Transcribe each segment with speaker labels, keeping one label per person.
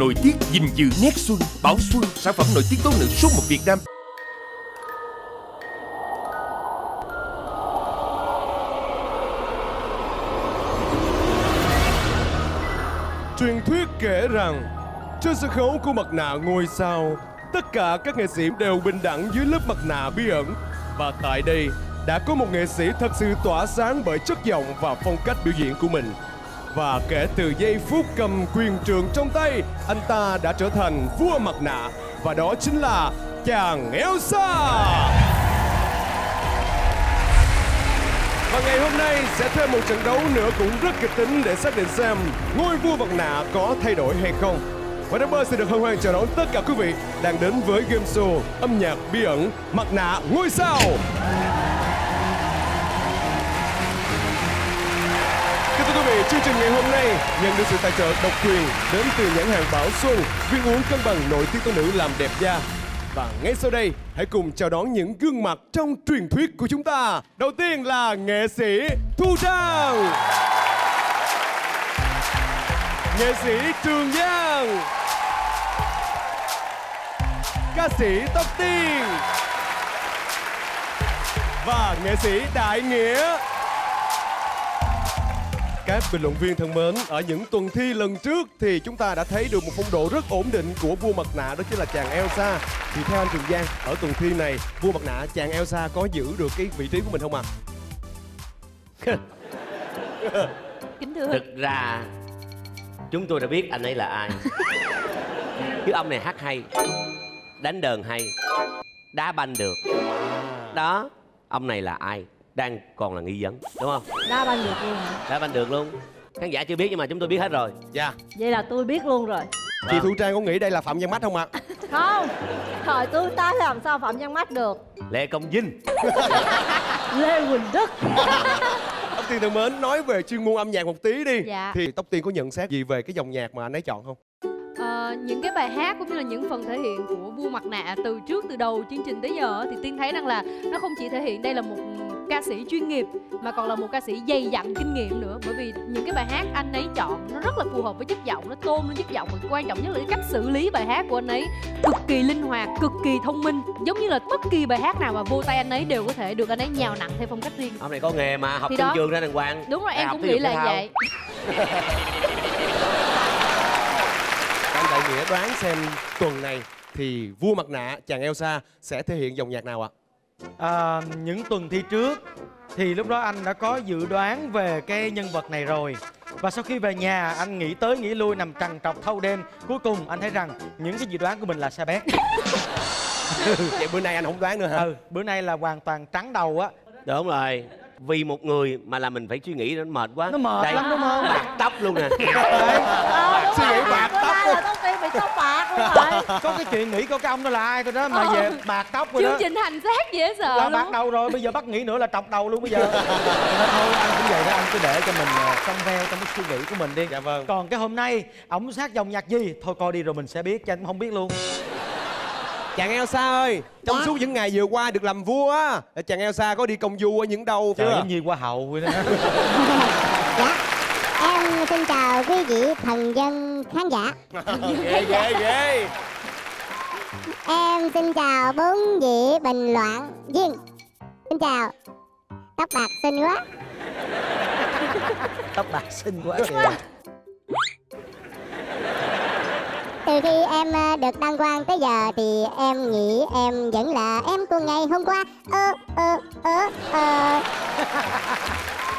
Speaker 1: nổi tiếng nội tiết, gìn giữ nét xuân. Bảo Xuân, sản phẩm nội tiết tố nữ số 1 Việt Nam.
Speaker 2: Truyền thuyết kể rằng trên sân khấu của mặt nạ ngôi sao, tất cả các nghệ sĩ đều bình đẳng dưới lớp mặt nạ bí ẩn. Và tại đây đã có một nghệ sĩ thật sự tỏa sáng bởi chất giọng và phong cách biểu diễn của mình. Và kể từ giây phút cầm quyền trường trong tay, anh ta đã trở thành vua mặt nạ và đó chính là chàng Elsa. Và ngày hôm nay sẽ thêm một trận đấu nữa cũng rất kịch tính để xác định xem ngôi vua mặt nạ có thay đổi hay không. Và Number xin được hân hoan chào đón tất cả quý vị đang đến với game show âm nhạc bí ẩn mặt nạ ngôi sao. Vị, chương trình ngày hôm nay nhận được sự tài trợ độc quyền đến từ nhãn hàng Bảo Xuân, viên uống cân bằng nội tiết tố nữ làm đẹp da. Và ngay sau đây, hãy cùng chào đón những gương mặt trong truyền thuyết của chúng ta. Đầu tiên là nghệ sĩ Thu Trang. Nghệ sĩ Trường Giang. Ca sĩ Tóc Tiên. Và nghệ sĩ Đại Nghĩa. Các bình luận viên thân mến, ở những tuần thi lần trước thì chúng ta đã thấy được một phong độ rất ổn định của vua mặt nạ đó chính là chàng Elsa. Thì theo anh Trường Giang, ở tuần thi này, vua mặt nạ chàng Elsa có giữ được cái vị trí của mình không ạ?
Speaker 3: Kính thưa
Speaker 4: Thực ra Chúng tôi đã biết anh ấy là ai Chứ ông này hát hay Đánh đờn hay Đá banh được Đó Ông này là ai Đang còn là nghi vấn Đúng không
Speaker 3: đá banh được luôn hả?
Speaker 4: Đá banh được luôn Khán giả chưa biết nhưng mà chúng tôi biết hết rồi
Speaker 2: Dạ.
Speaker 3: Vậy là tôi biết luôn rồi
Speaker 2: Chị Thu Trang có nghĩ đây là Phạm Văn Mách không ạ?
Speaker 3: Không Thời tôi ta làm sao Phạm Văn Mắt được
Speaker 4: Lê Công Vinh
Speaker 3: Lê Quỳnh Đức
Speaker 2: Tóc Tiên thân mến, nói về chuyên môn âm nhạc một tí đi.
Speaker 3: Dạ.
Speaker 2: Thì Tóc Tiên có nhận xét gì về cái dòng nhạc mà anh ấy chọn không?
Speaker 5: Ờ, những cái bài hát cũng như là những phần thể hiện của vua mặt nạ từ trước từ đầu chương trình tới giờ thì tiên thấy rằng là nó không chỉ thể hiện đây là một ca sĩ chuyên nghiệp mà còn là một ca sĩ dày dặn kinh nghiệm nữa. Bởi vì những cái bài hát anh ấy chọn nó rất là phù hợp với chất giọng nó tôn lên chất giọng và quan trọng nhất là cái cách xử lý bài hát của anh ấy. Cực kỳ linh hoạt cực kỳ thông minh giống như là bất kỳ bài hát nào mà vô tay anh ấy đều có thể được anh ấy nhào nặng theo phong cách riêng.
Speaker 4: Ông này có nghề mà Học
Speaker 5: Thì
Speaker 4: trong
Speaker 5: đó.
Speaker 4: trường ra đàng hoàng.
Speaker 5: Đúng rồi em cũng nghĩ là vậy.
Speaker 2: Anh Đại Nghĩa đoán xem tuần này thì vua mặt nạ chàng Elsa sẽ thể hiện dòng nhạc nào ạ?
Speaker 6: À, những tuần thi trước thì lúc đó anh đã có dự đoán về cái nhân vật này rồi. Và sau khi về nhà anh nghĩ tới nghĩ lui nằm trằn trọc thâu đêm. Cuối cùng anh thấy rằng những cái dự đoán của mình là sai bét.
Speaker 2: Vậy bữa nay anh không đoán nữa hả?
Speaker 6: ừ bữa nay là hoàn toàn trắng đầu á.
Speaker 4: Đúng rồi Vì một người mà là mình phải suy nghĩ nó mệt quá.
Speaker 6: Nó mệt
Speaker 4: Đây,
Speaker 6: lắm, đúng không?
Speaker 4: Bạc tóc luôn nè.
Speaker 2: Suy nghĩ bạc tóc luôn.
Speaker 3: Là Tóc bạc luôn rồi
Speaker 6: có cái chuyện nghĩ có cái ông đó là ai thôi đó? Mà về bạc tóc rồi đó.
Speaker 5: chương trình hành xác dễ sợ
Speaker 6: là
Speaker 5: luôn.
Speaker 6: bạc đầu rồi bây giờ bắt nghĩ nữa là trọc đầu luôn bây giờ. Thôi anh cũng vậy đó anh cứ để cho mình ờ, trong veo trong cái suy nghĩ của mình đi.
Speaker 2: Dạ vâng.
Speaker 6: còn cái hôm nay ổng hát dòng nhạc gì? Thôi coi đi rồi mình sẽ biết chứ anh cũng không biết luôn.
Speaker 2: Chàng Elsa ơi, trong suốt những ngày vừa qua được làm vua á, chàng Elsa có đi công du ở những đâu
Speaker 6: trời
Speaker 2: chưa?
Speaker 6: giống như hoa hậu vậy đó
Speaker 7: Em xin chào quý vị thần dân khán giả.
Speaker 2: Ghê ghê ghê.
Speaker 7: Em xin chào bốn vị bình luận viên. Xin chào. Tóc bạc xinh quá.
Speaker 6: Tóc bạc xinh quá. Kìa
Speaker 7: Từ khi em ờ, được đăng quang tới giờ Thì em nghĩ em vẫn là em của ngày hôm qua. Ơ ơ ơ ơ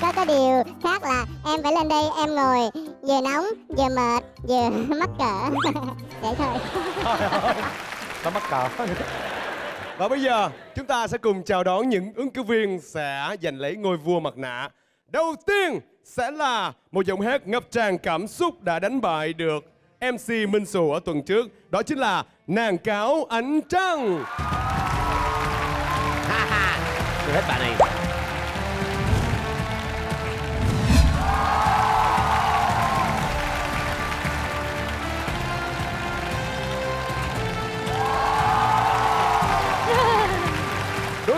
Speaker 7: Có có điều khác là em phải lên đây em ngồi Vừa nóng vừa mệt vừa mắc cỡ Vậy thôi
Speaker 6: nó mắc cỡ
Speaker 2: Và bây giờ chúng ta sẽ cùng chào đón những ứng cử viên sẽ giành lấy ngôi vua mặt nạ. Đầu tiên sẽ là một giọng hát ngập tràn cảm xúc đã đánh bại được MC Minh Sù ở tuần trước. Đó chính là nàng cáo ánh trăng.
Speaker 4: Ha ha Tôi thích bà này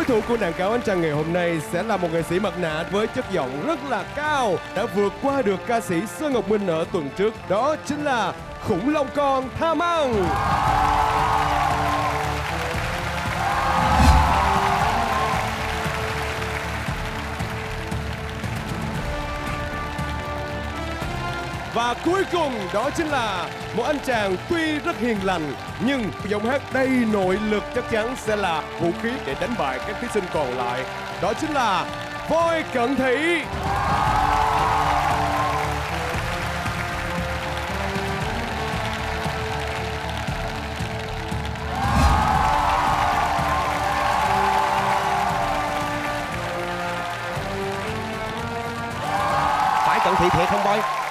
Speaker 2: thủ của nàng cáo ánh trăng ngày hôm nay sẽ là một nghệ sĩ mặt nạ với chất giọng rất là cao, đã vượt qua được ca sĩ Sơn Ngọc Minh ở tuần trước. Đó chính là khủng long con Tham Ăn. Và cuối cùng đó chính là một anh chàng tuy rất hiền lành, nhưng giọng hát đầy nội lực chắc chắn sẽ là vũ khí để đánh bại các thí sinh còn lại. Đó chính là Voi Cận Thị.
Speaker 4: phải cận thị thiệt không,
Speaker 7: voi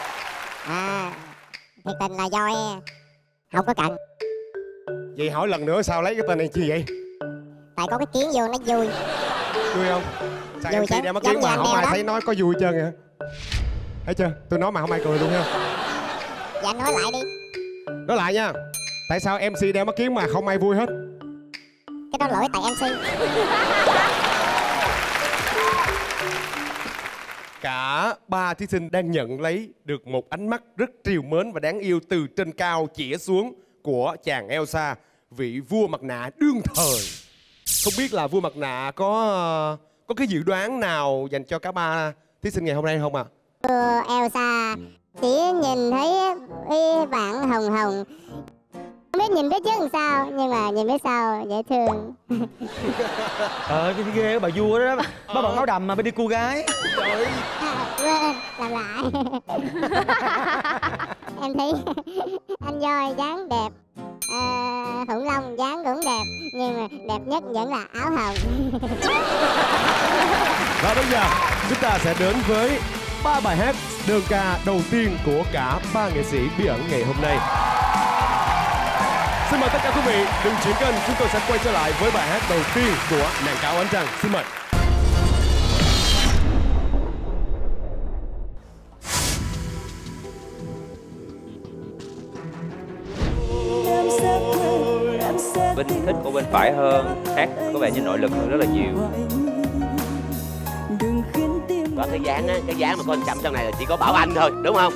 Speaker 7: Thiệt tình là voi Không có cận
Speaker 2: Vậy hỏi lần nữa sao lấy cái tên này chi vậy?
Speaker 7: Tại có cái kiến vô nó vui
Speaker 2: Vui không? Sao
Speaker 7: Vui
Speaker 2: em đeo
Speaker 7: giống
Speaker 2: kiến mà không ai
Speaker 7: đó.
Speaker 2: thấy nói có vui trơn vậy? Thấy chưa? Tôi nói mà không ai cười luôn ha.
Speaker 7: Dạ nói lại đi
Speaker 2: Nói lại nha. Tại sao MC đeo mắt kiến mà không ai vui hết?
Speaker 7: Cái đó lỗi tại MC
Speaker 2: Cả ba thí sinh đang nhận lấy được một ánh mắt rất triều mến và đáng yêu từ trên cao chĩa xuống của chàng Elsa, vị vua mặt nạ đương thời. Không biết là vua mặt nạ có có cái dự đoán nào dành cho cả ba thí sinh ngày hôm nay không ạ?
Speaker 7: Cô Elsa Chỉ nhìn thấy y bạn hồng hồng biết nhìn phía trước làm sao Nhưng mà nhìn phía sau dễ thương.
Speaker 6: Ờ cái ghê cái bà vua đó Bà bằng áo đầm mà bà đi cô gái.
Speaker 7: À, Quên làm lại. Em thấy anh voi dáng đẹp à, Khủng long dáng cũng đẹp Nhưng mà đẹp nhất vẫn là áo hồng.
Speaker 2: Và bây giờ chúng ta sẽ đến với ba bài hát đơn ca đầu tiên của cả ba nghệ sĩ bí ẩn ngày hôm nay. Xin mời tất cả quý vị đừng chuyển kênh, chúng tôi sẽ quay trở lại với bài hát đầu tiên của nàng cáo ánh trăng. Xin mời.
Speaker 8: Vinh thích của bên phải hơn hát có vẻ như nội lực hơn rất là nhiều
Speaker 4: có cái dáng á cái dáng mà anh chậm trong này là chỉ có bảo anh thôi đúng không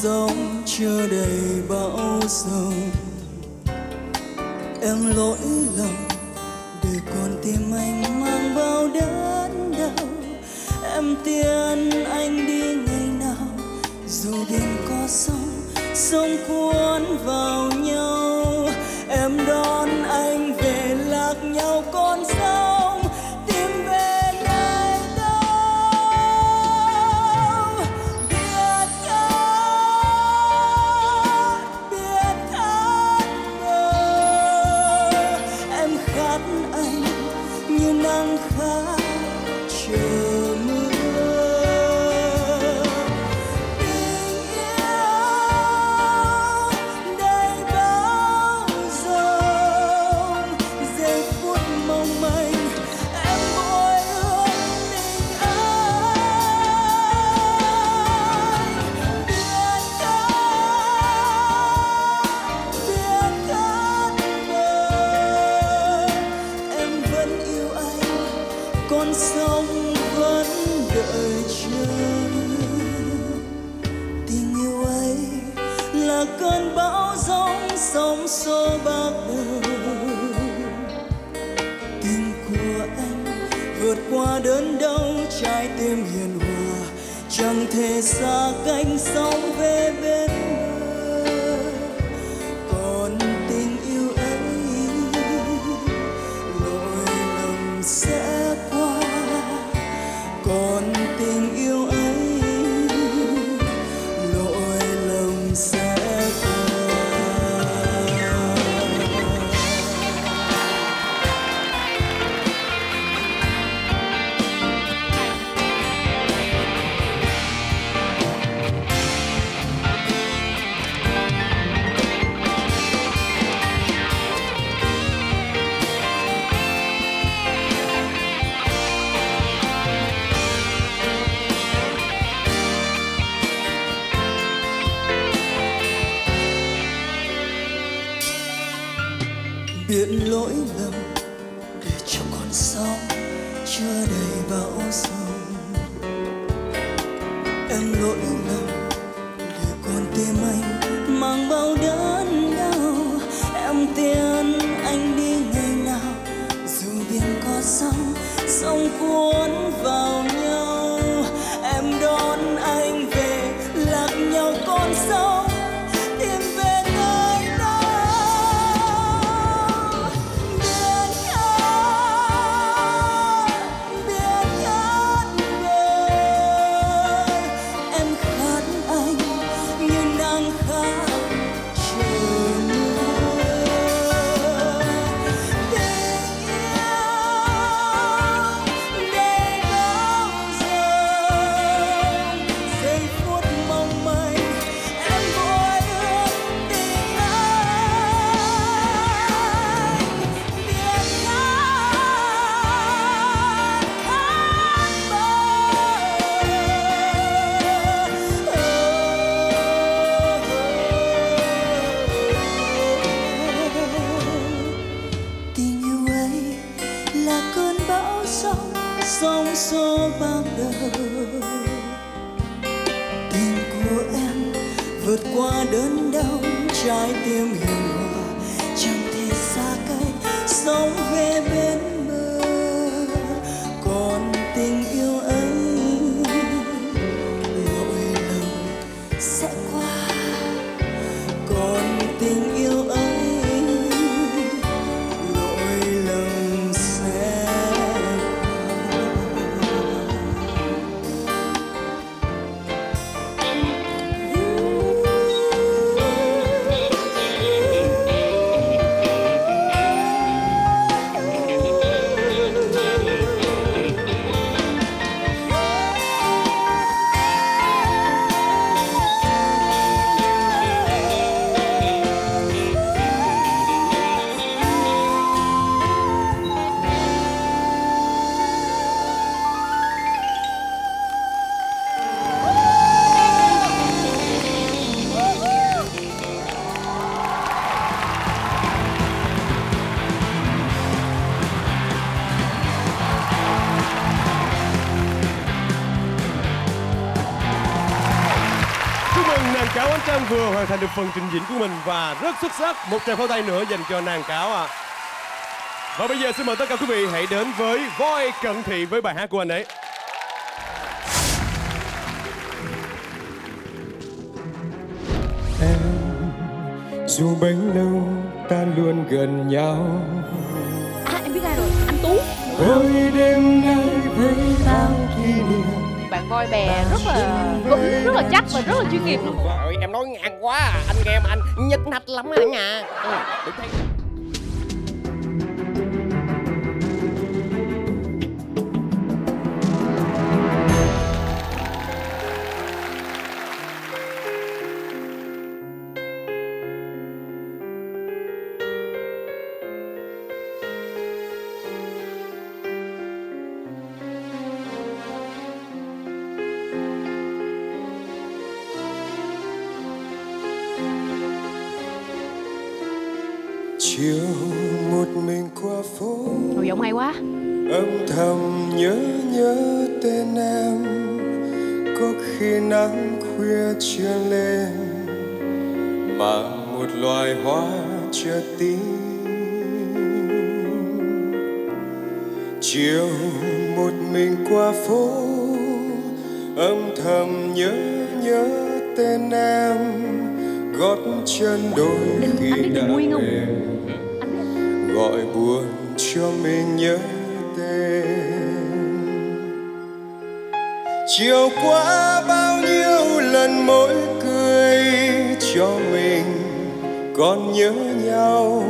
Speaker 9: cho
Speaker 2: thành được phần trình diễn của mình và rất xuất sắc. Một tràng pháo tay nữa dành cho nàng cáo ạ. Và bây giờ xin mời tất cả quý vị hãy đến với Voi Cận Thị với bài hát của anh ấy.
Speaker 10: Dù bấy lâu ta luôn gần nhau
Speaker 5: À em biết ai rồi, anh Tú
Speaker 10: Ôi đêm nay
Speaker 5: voi bè rất là vững, rất là chắc và rất là chuyên nghiệp luôn.
Speaker 11: Trời em nói ngang quá à. Anh nghe mà anh nhức nách lắm anh à ừ, Được thấy
Speaker 10: chân đôi khi đã mềm gọi buồn cho mình nhớ tên. Chiều qua bao nhiêu lần mỗi cười cho mình còn nhớ nhau.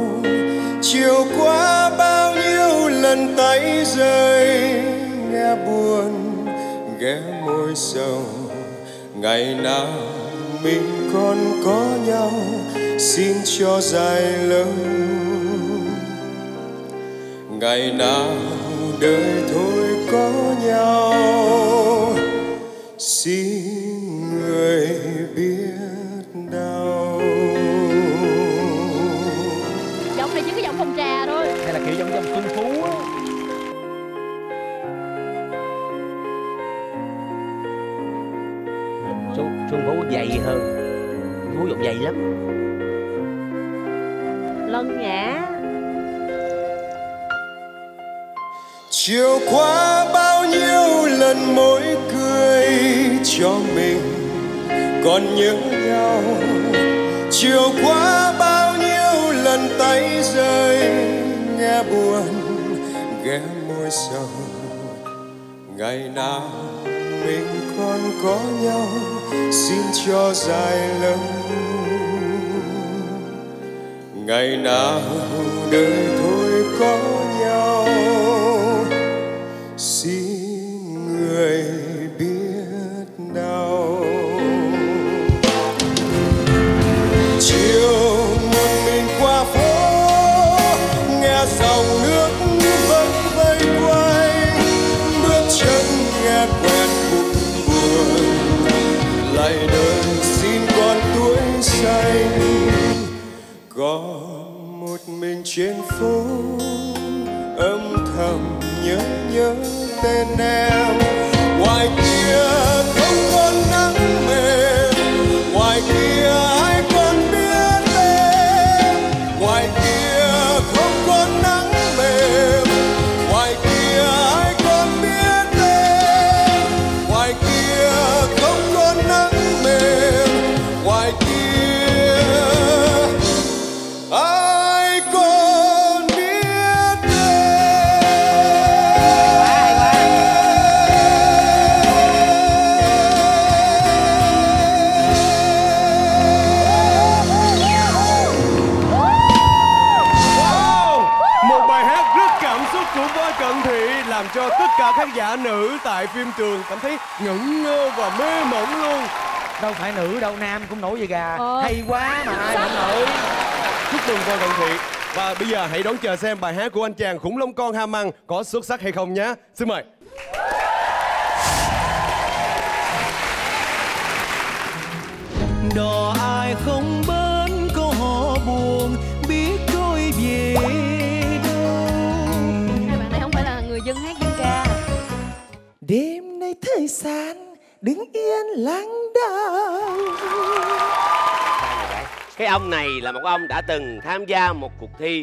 Speaker 10: Chiều qua bao nhiêu lần tay rơi nghe buồn ghé môi sầu. Ngày nào mình còn có nhau xin cho dài lâu. Ngày nào đời thôi có nhau. Xin người biết đau.
Speaker 5: Giọng này chỉ có giọng phòng trà
Speaker 6: nghĩ giống dòng xuân phú á.
Speaker 12: Xuân xuân phú dày hơn. Phú giọng dày lắm
Speaker 3: Lân nhã.
Speaker 10: Chiều qua bao nhiêu lần môi cười cho mình, còn nhớ nhau. Chiều qua bao nhiêu lần tay rơi, nghe buồn, ghé môi sầu. Ngày nào mình còn có nhau, xin cho dài lâu ngày nào đời thôi có nhớ tên
Speaker 2: khán giả nữ tại phim trường cảm thấy ngẩn ngơ và mê mẩn luôn.
Speaker 6: đâu phải nữ đâu nam cũng nổi vậy gà
Speaker 2: Ờ.
Speaker 6: hay quá mà ai không nổi
Speaker 2: Chúc mừng Voi Cận Thị. Và bây giờ hãy đón chờ xem bài hát của anh chàng khủng long con ham ăn có xuất sắc hay không nhé. Xin mời.
Speaker 5: đò ai không bến đêm nay thời gian đứng yên lắng đau
Speaker 12: cái ông này là một ông đã từng tham gia một cuộc thi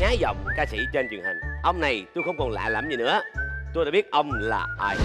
Speaker 12: nhái giọng ca sĩ trên truyền hình. Ông này tôi không còn lạ lẫm gì nữa. Tôi đã biết ông là ai.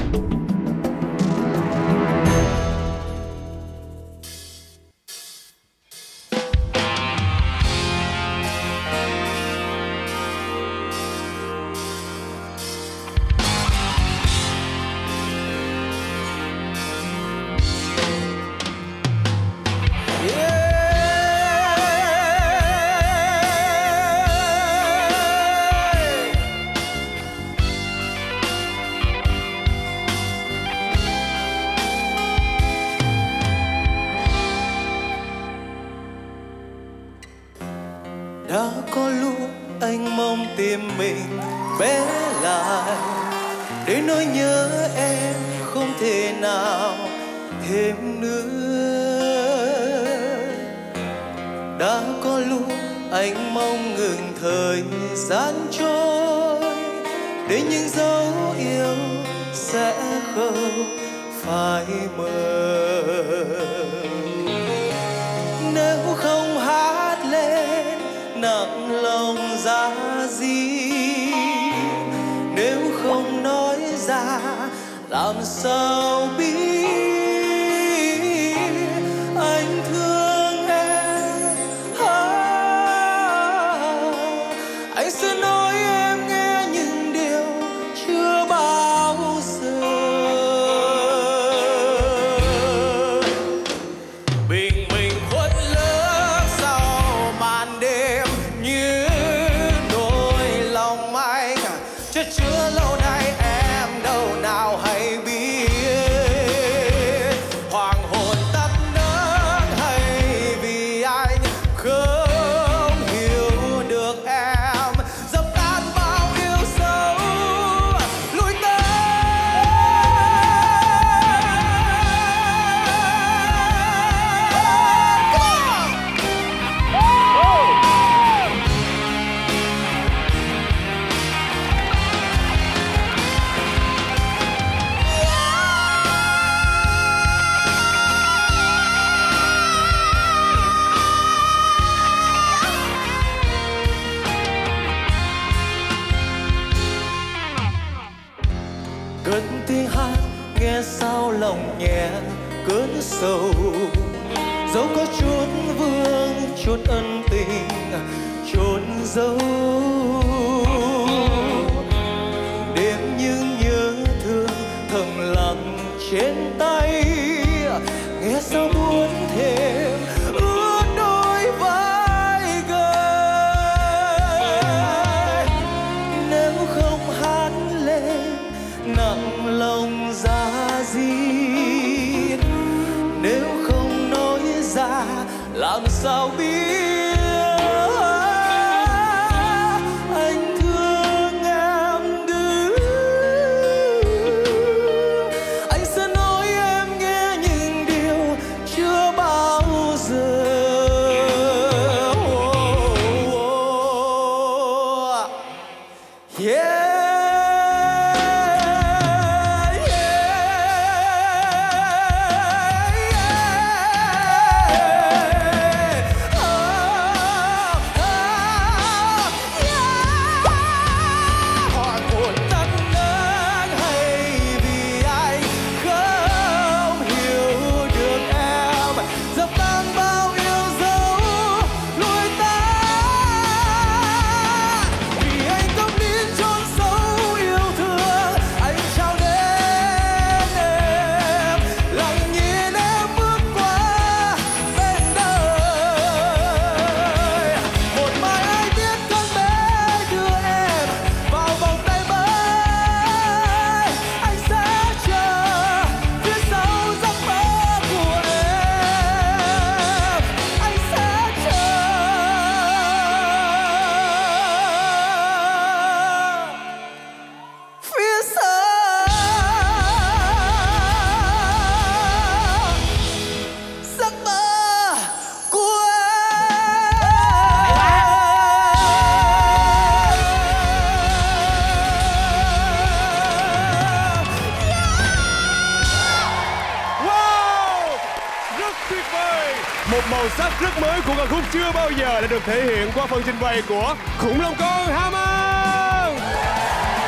Speaker 13: Được
Speaker 2: thể hiện qua phần trình bày của khủng long con Hammond!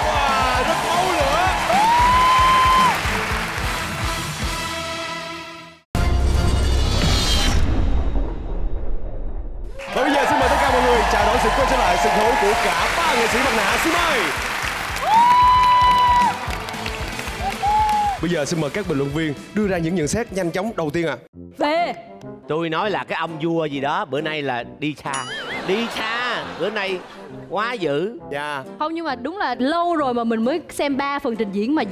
Speaker 2: Wow, rất máu lửa! Và bây giờ xin mời tất cả mọi người chào đón sự quay trở lại sân khấu của cả ba nghệ sĩ mặt nạ xin mời Bây giờ xin mời các bình luận viên đưa ra những nhận xét nhanh chóng đầu tiên ạ.
Speaker 5: Về
Speaker 4: tôi nói là cái ông vua gì đó bữa nay là đi xa đi xa bữa nay quá dữ.
Speaker 2: Dạ.
Speaker 5: Không nhưng mà đúng là lâu rồi mà mình mới xem ba phần trình diễn mà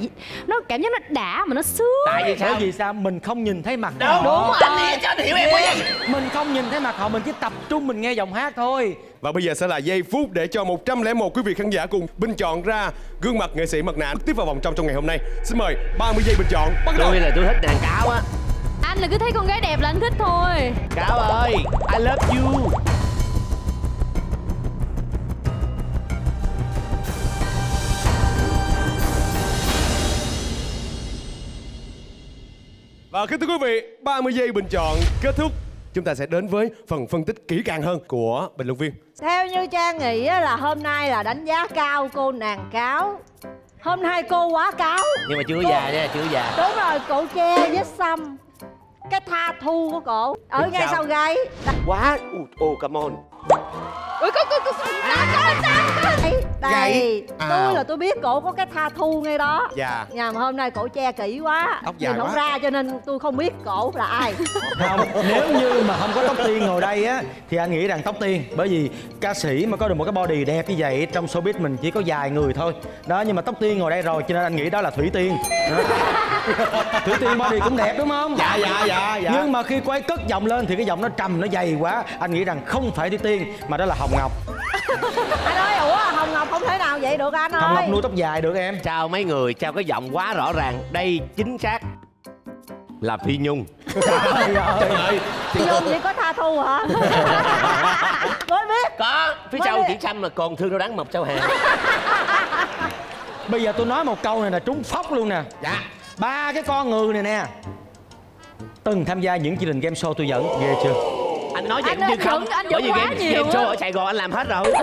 Speaker 5: nó cảm giác nó đã mà nó sướng.
Speaker 4: Tại vì sao?
Speaker 6: Bởi vì sao? Mình không nhìn thấy mặt
Speaker 4: Đúng,
Speaker 6: họ.
Speaker 4: anh đi cho anh hiểu em
Speaker 6: Yeah. Mình không nhìn thấy mặt họ mình chỉ tập trung mình nghe giọng hát thôi.
Speaker 2: Và bây giờ sẽ là giây phút để cho 101 quý vị khán giả cùng bình chọn ra gương mặt nghệ sĩ mặt nạ tiếp vào vòng trong trong ngày hôm nay. Xin mời 30 giây bình chọn. Bắt đầu.
Speaker 4: tôi là tôi thích nàng cáo á
Speaker 5: Anh là cứ thấy con gái đẹp là anh thích thôi.
Speaker 4: Cáo ơi I love you.
Speaker 2: Và kính thưa quý vị, 30 giây bình chọn kết thúc. Chúng ta sẽ đến với phần phân tích kỹ càng hơn của bình luận viên.
Speaker 3: Theo như Trang nghĩ á, là hôm nay là đánh giá cao cô nàng cáo. Hôm nay cô quá cáo.
Speaker 4: Nhưng mà chưa già nha chưa già.
Speaker 3: Đúng rồi, cổ che với xăm Cái tha thu của cổ Ở
Speaker 4: Đúng
Speaker 3: ngay
Speaker 4: sao?
Speaker 3: sau gáy
Speaker 4: quá ồ oh, come on
Speaker 5: Ui có có có
Speaker 3: Đây, đây.
Speaker 2: Gáy.
Speaker 3: Tôi
Speaker 2: À.
Speaker 3: là tôi biết cổ có cái tha thu ngay đó
Speaker 2: Dạ.
Speaker 3: Nhà mà hôm nay cổ che kỹ quá
Speaker 2: Tóc dài
Speaker 3: Nhìn không
Speaker 2: quá.
Speaker 3: ra cho nên tôi không biết cổ là ai
Speaker 6: không nếu như mà không có tóc tiên ngồi đây á thì anh nghĩ rằng tóc tiên bởi vì ca sĩ mà có được một cái body đẹp như vậy trong showbiz mình chỉ có vài người thôi đó nhưng mà tóc tiên ngồi đây rồi cho nên anh nghĩ đó là thủy tiên Đó. thủy tiên body cũng đẹp đúng không
Speaker 2: Dạ, dạ, dạ, dạ.
Speaker 6: nhưng mà khi quay cất giọng lên thì cái giọng nó trầm nó dày quá anh nghĩ rằng không phải thủy tiên mà đó là hồng ngọc
Speaker 3: Anh ơi, ủa Hồng Ngọc không thể nào vậy được anh ơi
Speaker 6: hồng ngọc nuôi tóc dài được em.
Speaker 4: Chào mấy người chào cái giọng quá rõ ràng. Đây chính xác là phi nhung.
Speaker 6: Trời ơi.
Speaker 3: Chị Nhung chỉ có tha thu hả? Mới biết.
Speaker 4: Có. Phía
Speaker 3: Mới
Speaker 4: sau
Speaker 3: biết.
Speaker 4: chỉ xăm mà còn thương đâu đáng mộc châu hà.
Speaker 6: Bây giờ tôi nói một câu này là trúng phóc luôn nè.
Speaker 2: Dạ.
Speaker 6: ba cái con người này nè. Từng tham gia những chương trình game show tôi dẫn ghê chưa
Speaker 4: anh nói vậy
Speaker 5: Anh
Speaker 4: cũng như không.
Speaker 5: anh
Speaker 4: bởi vì
Speaker 5: quá
Speaker 4: game,
Speaker 5: nhiều
Speaker 4: game show ở sài gòn anh làm hết rồi.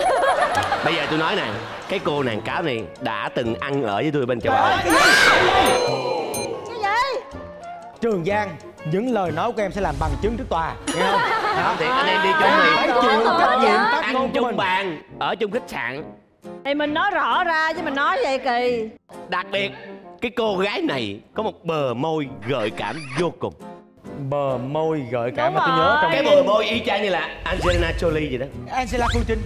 Speaker 4: Bây giờ tôi nói nè cái cô nàng cáo này đã từng ăn ở với tôi bên châu âu.
Speaker 3: Cái gì?
Speaker 6: Trường Giang những lời nói của em sẽ làm bằng chứng trước tòa nghe không?
Speaker 4: Thì anh em đi chung thì
Speaker 6: phải chịu trách nhiệm phát
Speaker 4: ăn
Speaker 6: ngôn
Speaker 4: chung
Speaker 6: mình.
Speaker 4: bàn ở chung khách sạn.
Speaker 3: Thì mình nói rõ ra chứ mình nói vậy kỳ
Speaker 4: đặc biệt cái cô gái này có một bờ môi gợi cảm vô cùng
Speaker 6: bờ môi gợi cảm mà tôi nhớ trong
Speaker 4: cái bờ môi y chang như là Angelina Jolie vậy đó.
Speaker 6: Angela Phương Trinh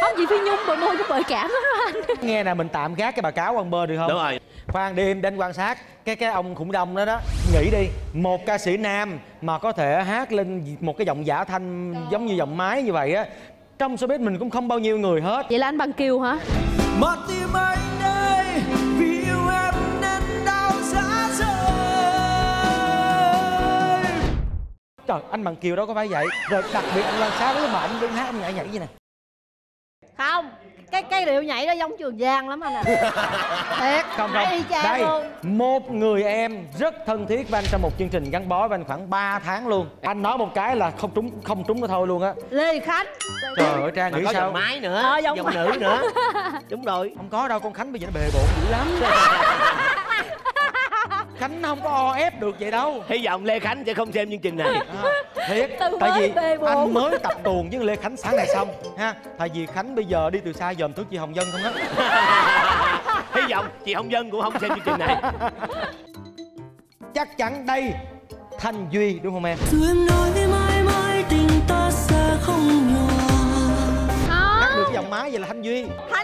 Speaker 5: không chị phi nhung bờ môi có gợi cảm lắm đó anh.
Speaker 6: Nghe nè mình tạm gác cái bà cáo ăn bơ được không?
Speaker 4: Đúng rồi.
Speaker 6: Khoan đi em đến quan sát. Cái cái ông khủng đông đó đó. Nghĩ đi một ca sĩ nam mà có thể hát lên một cái giọng giả thanh giống như giọng máy như vậy á trong showbiz mình cũng không bao nhiêu người hết.
Speaker 5: Vậy là anh bằng kiều hả?
Speaker 13: Mà tim anh đây vì
Speaker 6: trời anh bằng kiều đâu có phải vậy. Rồi đặc biệt anh quan sát lúc mà anh đứng hát anh nhảy nhảy gì nè?
Speaker 3: Không cái cái điệu nhảy đó giống trường giang lắm anh à. Thiệt
Speaker 6: không không.
Speaker 3: y chang
Speaker 6: đây
Speaker 3: luôn.
Speaker 6: một người em rất thân thiết với anh trong một chương trình gắn bó với anh khoảng 3 tháng luôn. Anh nói một cái là không trúng không trúng nó thôi luôn á.
Speaker 3: Lê khánh.
Speaker 6: Trời ơi trang
Speaker 4: mà
Speaker 6: nghĩ
Speaker 4: có
Speaker 6: sao?
Speaker 4: giọng máy nữa
Speaker 3: Ờ, giọng
Speaker 4: giọng
Speaker 3: máy.
Speaker 4: nữ nữa. Đúng rồi.
Speaker 6: Không có đâu con khánh bây giờ nó bề bộn dữ lắm khánh nó không có o ép được vậy đâu.
Speaker 4: Hy vọng lê khánh sẽ không xem chương trình này.
Speaker 6: À, thiệt.
Speaker 3: Từ
Speaker 6: tại vì anh mới tập tuồng với lê khánh sáng nay xong. Ha. Tại vì khánh bây giờ đi từ xa dòm thức chị hồng dân không hết
Speaker 4: hy vọng chị hồng dân cũng không xem chương trình này.
Speaker 6: Chắc chắn đây thanh duy đúng không em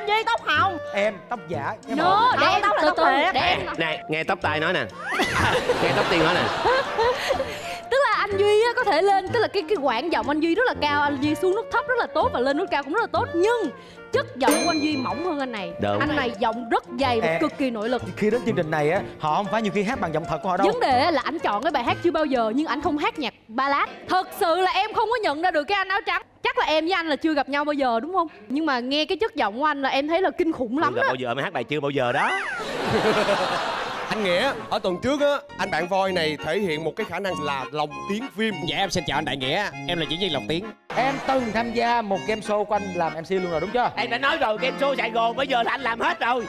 Speaker 6: duy
Speaker 3: tóc hồng.
Speaker 6: Em tóc giả. Em
Speaker 5: no để em
Speaker 3: tóc là tóc thiệt.
Speaker 5: để em
Speaker 4: nè nghe tóc tai nói nè. Nghe tóc tiên nói nè.
Speaker 5: Tức là anh duy á có thể lên tức là cái cái quãng giọng anh duy rất là cao anh duy xuống nốt thấp rất là tốt và lên nốt cao cũng rất là tốt. Nhưng chất giọng của anh duy mỏng hơn anh này.
Speaker 4: Đúng.
Speaker 5: anh này giọng rất dày và cực kỳ nội lực.
Speaker 6: Khi đến chương trình này á họ không phải nhiều khi hát bằng giọng thật của họ đâu.
Speaker 5: Vấn đề là anh chọn cái bài hát chưa bao giờ nhưng anh không hát nhạc ballad. Thật sự là em không có nhận ra được cái anh áo trắng. Chắc là em với anh là chưa gặp nhau bao giờ đúng không? Nhưng mà nghe cái chất giọng của anh là em thấy là kinh khủng lắm
Speaker 4: Chưa gặp
Speaker 5: đó
Speaker 4: bao giờ mới hát bài chưa bao giờ đó
Speaker 2: Anh Nghĩa, ở tuần trước á, anh bạn voi này thể hiện một cái khả năng là lồng tiếng phim.
Speaker 11: Dạ em xin chào anh Đại Nghĩa. Em là diễn viên Lộc Tiến
Speaker 6: em từng tham gia một game show của anh làm mc luôn rồi đúng chưa?
Speaker 4: Em đã nói rồi game show sài gòn bây giờ là anh làm hết rồi.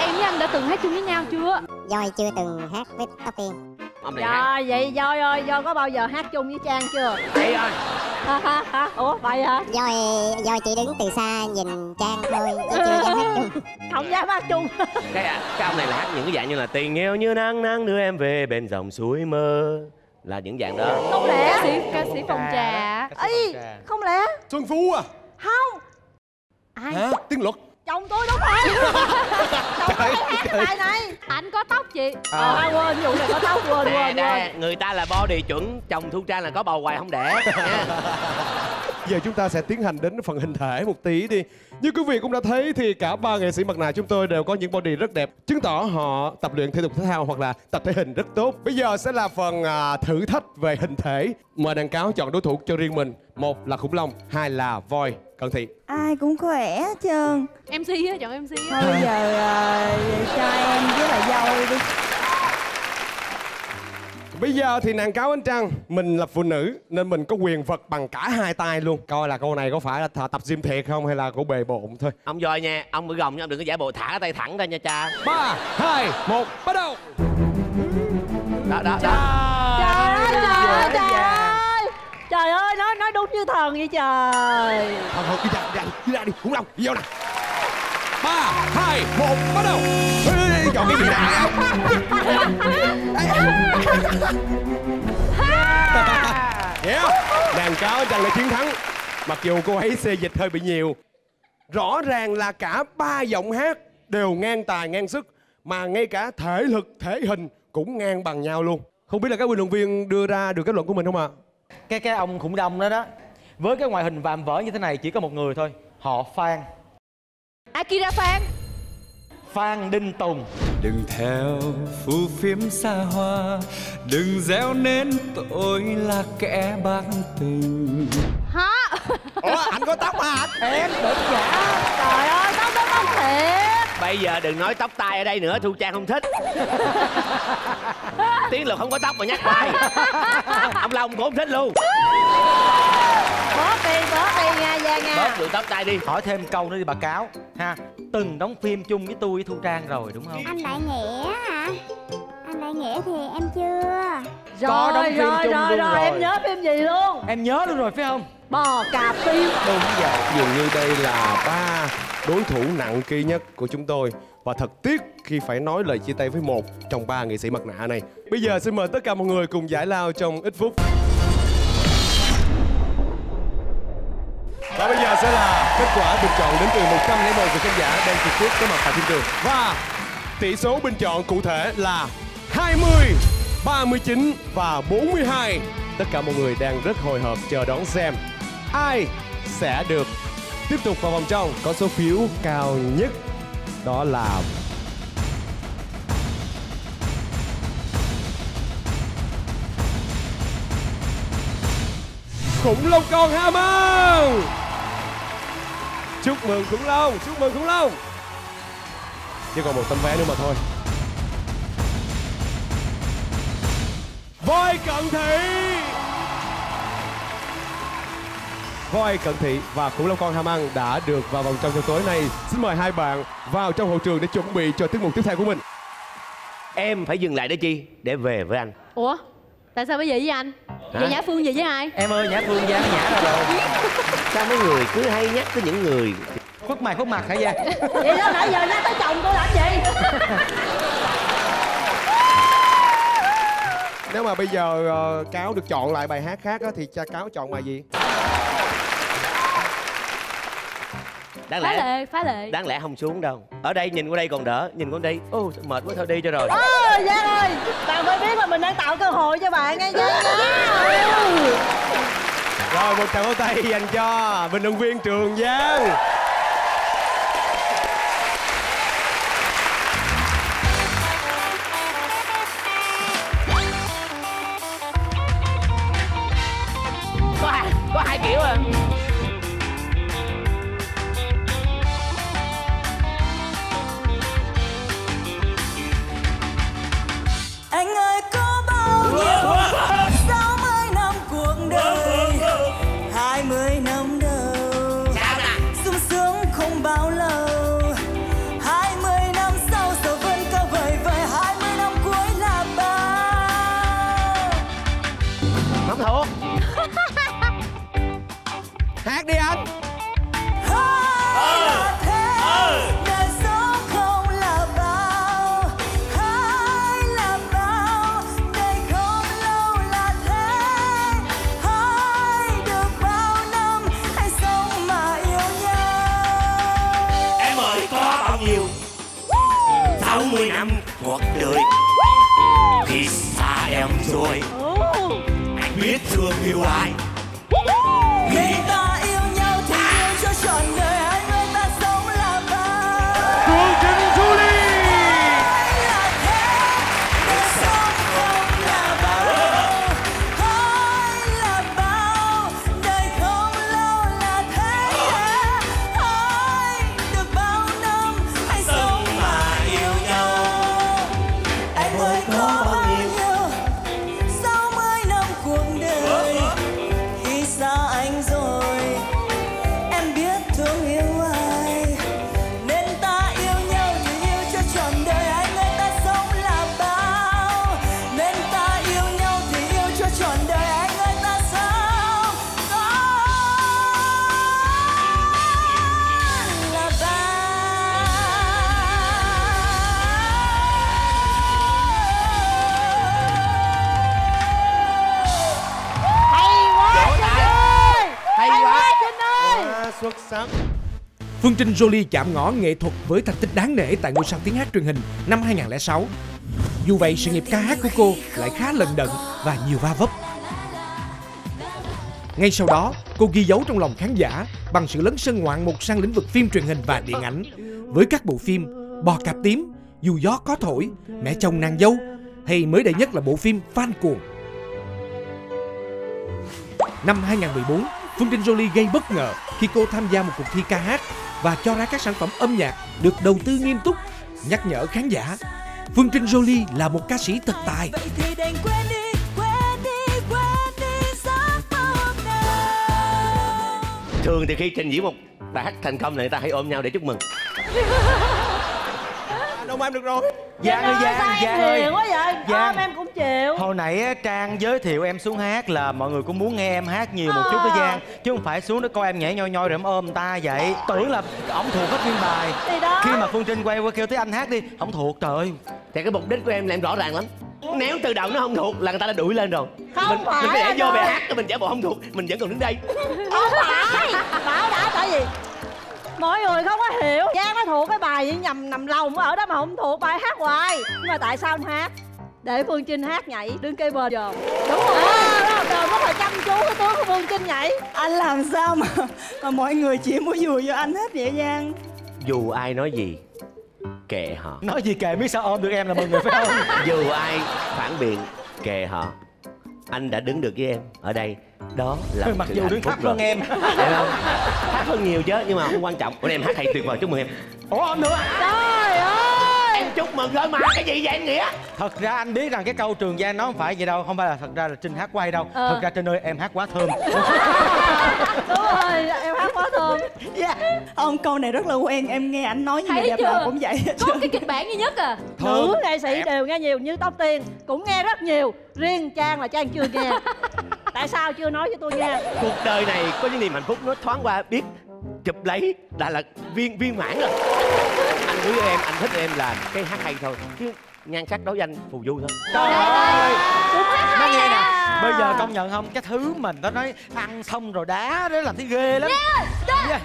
Speaker 5: Em với anh đã từng hát chung với nhau chưa?
Speaker 7: Doi chưa từng hát với Tóc Tiên
Speaker 4: ông này hát.
Speaker 3: Dạ vậy Doi ơi Doi có bao giờ hát chung với Trang chưa? Ha, ha, ha. Ủa vậy hả?
Speaker 7: Doi, Doi chỉ đứng từ xa nhìn Trang thôi Chứ chưa dám hát chung.
Speaker 3: Không dám hát chung.
Speaker 4: Cái, cái ông này là hát những cái dạng như là tình yêu như nắng nắng đưa em về bên dòng suối mơ là những dạng đó.
Speaker 3: Không lẽ?
Speaker 5: Ca sĩ ca sĩ phòng trà.
Speaker 3: Ý không lẽ?
Speaker 2: Xuân Phú à?
Speaker 3: Không.
Speaker 5: Ai?
Speaker 2: Hả? Tiếng luật
Speaker 3: Chồng tôi đúng rồi Chồng tôi hát cái bài này.
Speaker 5: Anh có tóc chị.
Speaker 3: À. Quên vụ này có tóc quên
Speaker 4: nè
Speaker 3: quên
Speaker 4: nè
Speaker 3: quên.
Speaker 4: người ta là body chuẩn chồng thu trang là có bầu hoài không đẻ nha.
Speaker 2: Giờ chúng ta sẽ tiến hành đến phần hình thể một tí đi. Như quý vị cũng đã thấy thì cả ba nghệ sĩ mặt nạ chúng tôi đều có những body rất đẹp Chứng tỏ họ tập luyện thể dục thể thao hoặc là tập thể hình rất tốt. Bây giờ sẽ là phần à, thử thách về hình thể. Mời đàn cáo chọn đối thủ cho riêng mình. Một là khủng long, hai là voi Cận thị
Speaker 14: ai cũng khỏe hết trơn.
Speaker 5: Mc á chọn mc á.
Speaker 14: Thôi bây giờ à, cho em với là dâu đi.
Speaker 2: Bây giờ thì nàng cáo ánh trăng Mình là phụ nữ nên mình có quyền vật bằng cả hai tay luôn. Coi là cô này có phải là tập gym thiệt không hay là cô bề bộn thôi?
Speaker 4: Ông voi nha ông bự gồng nha ông đừng có giả bộ thả cái tay thẳng ra nha cha.
Speaker 2: Ba hai một bắt đầu.
Speaker 4: Đó đó đó.
Speaker 3: Trời ơi trời ơi trời Trời ơi nói nói đúng như thần vậy trời.
Speaker 2: Thôi thôi đi ra đi ra đi, đi ra đi khủng long đi vô nè ba hai một bắt đầu. Chọn cái gì nè? Yeah. Đàn cáo giành lại chiến thắng. Mặc dù cô ấy xê dịch hơi bị nhiều rõ ràng là cả ba giọng hát đều ngang tài ngang sức mà ngay cả thể lực thể hình cũng ngang bằng nhau luôn. Không biết là các bình luận viên đưa ra được kết luận của mình không ạ?
Speaker 6: Cái cái ông khủng đông đó đó. Với cái ngoại hình vạm vỡ như thế này chỉ có một người thôi họ phan.
Speaker 5: Akira phan.
Speaker 6: Phan đinh tùng.
Speaker 13: Đừng theo phù phiếm xa hoa Đừng gieo nên tôi là kẻ bạc tình.
Speaker 5: Hả?
Speaker 2: Ủa anh có tóc hả? Anh
Speaker 6: em đỉnh giả
Speaker 3: Trời ơi tóc đó tóc thiệt
Speaker 4: bây giờ đừng nói tóc tai ở đây nữa thu trang không thích. Tiếng luật không có tóc mà nhắc tai. Ông long cũng không thích luôn.
Speaker 3: Bớt đi bớt đi nha Giang nha.
Speaker 4: Bớt được tóc tai đi.
Speaker 6: Hỏi thêm câu nữa đi bà cáo. Ha từng đóng phim chung với tôi với thu trang rồi đúng không?
Speaker 7: Anh Đại Nghĩa hả? Anh Đại Nghĩa thì em chưa?
Speaker 6: Có đóng
Speaker 3: Rồi
Speaker 6: phim
Speaker 3: rồi
Speaker 6: chung
Speaker 3: rồi
Speaker 6: luôn
Speaker 3: rồi
Speaker 6: rồi.
Speaker 3: em nhớ phim gì luôn?
Speaker 6: Em nhớ luôn rồi phải không?
Speaker 3: Bò cà tim
Speaker 6: Đúng vậy.
Speaker 9: Dường như đây là ba đối thủ nặng ký nhất của chúng tôi. Và thật tiếc khi phải nói lời chia tay với một trong ba nghệ sĩ mặt nạ này. Bây giờ xin mời tất cả mọi người cùng giải lao trong ít phút. Và bây giờ sẽ là kết quả bình chọn đến từ 101 người khán giả đang trực tiếp có mặt tại phim trường. Và tỷ số bình chọn cụ thể là 20, 39 và 42 Tất cả mọi người đang rất hồi hộp chờ đón xem ai sẽ được tiếp tục vào vòng trong có số phiếu cao nhất? Đó là khủng long con ha mang! Chúc mừng khủng long, chúc mừng khủng long! Chỉ còn một tấm vé nữa mà thôi. Voi cận thị! Voi cận thị và khủng long con ham ăn đã được vào vòng trong trong tối nay. Xin mời hai bạn vào trong hậu trường để chuẩn bị cho tiết mục tiếp theo của mình.
Speaker 4: Em phải dừng lại để chi để về với anh.
Speaker 5: Ủa? Tại sao phải vậy với anh? Vậy nhã phương gì với ai?
Speaker 6: Em ơi Nhã Phương dán nhã ra rồi.
Speaker 4: Sao mấy người cứ hay nhắc tới những người?
Speaker 6: Khuất mặt khuất mặt hả Giang
Speaker 3: Vậy đó nãy giờ nhắc tới chồng tôi làm gì?
Speaker 9: Nếu mà bây giờ ờ, cáo được chọn lại bài hát khác á, thì cha cáo chọn bài gì
Speaker 4: đáng
Speaker 5: phá
Speaker 4: lẽ
Speaker 5: lệ phá lệ
Speaker 4: đáng lẽ không xuống đâu. Ở đây nhìn qua đây còn đỡ nhìn qua đây ô mệt quá thôi đi cho rồi.
Speaker 3: Ơ Giang ơi Bạn phải biết là mình đang tạo cơ hội cho bạn nghe Giang nha
Speaker 9: rồi một tràng pháo tay dành cho bình luận viên trường giang Phương Trinh
Speaker 1: Jolie chạm ngõ nghệ thuật với thành tích đáng nể tại ngôi sao tiếng hát truyền hình năm 2006. Dù vậy, sự nghiệp ca hát của cô lại khá lận đận và nhiều va vấp. Ngay sau đó, cô ghi dấu trong lòng khán giả bằng sự lấn sân ngoạn một sang lĩnh vực phim truyền hình và điện ảnh với các bộ phim Bò cạp tím, Dù gió có thổi, Mẹ chồng nàng dâu hay mới đây nhất là bộ phim Fan cuồng. Năm 2014, Phương Trinh Jolie gây bất ngờ khi cô tham gia một cuộc thi ca hát và cho ra các sản phẩm âm nhạc được đầu tư nghiêm túc, nhắc nhở khán giả. Phương Trinh Jolie là một ca sĩ thực tài.
Speaker 15: Vậy thì đành quên đi,
Speaker 4: thường thì khi trình diễn một bài hát thành công này người ta hãy ôm nhau để chúc mừng
Speaker 9: ôm em được rồi.
Speaker 6: Giang ơi Giang, Giang ơi
Speaker 3: quá vậy?
Speaker 6: Giang.
Speaker 3: ôm em cũng chịu.
Speaker 6: Hồi nãy á, Trang giới thiệu em xuống hát là mọi người cũng muốn nghe em hát nhiều một chút đó
Speaker 3: À.
Speaker 6: Giang Chứ không phải xuống đó coi em nhảy nhoi nhoi rồi em ôm ta vậy. Tưởng là ổng thuộc hết nguyên bài.
Speaker 3: Thì đó.
Speaker 6: Khi mà Phương Trinh quay qua kêu tới anh hát đi Không thuộc trời. Ơi
Speaker 4: thì cái mục đích của em là em rõ ràng lắm. Nếu từ đầu nó không thuộc là người ta đã đuổi lên rồi.
Speaker 3: Không
Speaker 4: mình
Speaker 3: phải
Speaker 4: mình để
Speaker 3: anh
Speaker 4: vô bài hát mình giả bộ không thuộc mình vẫn còn đứng đây.
Speaker 3: Không phải. Bảo đã tại vì mọi người không có hiểu. Giang nó thuộc cái bài gì nhầm nằm lòng ở đó mà không thuộc bài hát hoài. Nhưng mà tại sao không hát? Để phương trinh hát nhảy đứng cây bờ dòm đúng rồi. À, đó rất là chăm chú cái tướng của phương trinh nhảy.
Speaker 14: Anh làm sao mà, mà mọi người chỉ muốn dùi cho anh hết vậy Giang?
Speaker 4: Dù ai nói gì kệ họ.
Speaker 6: Nói gì kệ biết sao ôm được em là mọi người phải không?
Speaker 4: Dù ai phản biện kệ họ. Anh đã đứng được với em ở đây đó là
Speaker 6: Mặc dù đứng thấp hơn em.
Speaker 4: Hiểu không? Hát hơn nhiều chứ nhưng mà không quan trọng. Bữa nay em hát hay tuyệt vời chúc mừng em.
Speaker 6: Ủa ôm nữa.
Speaker 3: Trời ơi!
Speaker 4: Em chúc mừng rồi mà cái gì vậy anh nghĩa?
Speaker 6: Thật ra anh biết rằng cái câu Trường Giang nó không phải vậy đâu Không phải là thật ra là Trinh hát quay đâu.
Speaker 3: Ờ.
Speaker 6: Thật ra Trinh ơi em hát quá thơm.
Speaker 3: Đúng rồi em hát quá thơm.
Speaker 14: Dạ. Ông câu này rất là quen Em nghe anh nói như
Speaker 5: Thấy
Speaker 14: vậy đẹp
Speaker 5: chưa?
Speaker 14: nào cũng vậy.
Speaker 5: Có cái kịch bản duy nhất à.
Speaker 3: Nữ nghệ sĩ đều nghe nhiều như tóc tiên cũng nghe rất nhiều. Riêng trang là trang chưa nghe tại sao chưa nói với tôi nghe?
Speaker 4: Cuộc đời này có những niềm hạnh phúc nó thoáng qua biết chụp lấy đã là viên viên mãn rồi. Anh quý em anh thích em là cái hát hay thôi chứ nhan sắc đấu danh phù du thôi.
Speaker 6: Trời ơi! Nó nghe nè
Speaker 3: à.
Speaker 6: Bây giờ công nhận không? Cái thứ mình nó nói ăn xong rồi đá đó làm thấy ghê lắm. Yeah.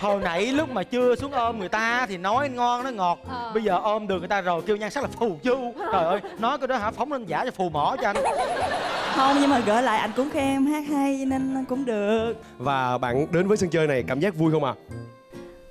Speaker 6: Hồi nãy lúc mà chưa xuống ôm người ta thì nói ngon nó ngọt.
Speaker 5: Ờ.
Speaker 6: Bây giờ ôm được người ta rồi kêu nhan sắc là phù du. Trời ơi nói cái đó hả? Phóng lên giả cho phù mỏ cho anh
Speaker 14: Không? Nhưng mà gỡ lại anh cũng khen em hát hay nên cũng được.
Speaker 2: Và bạn đến với sân chơi này cảm giác vui không ạ?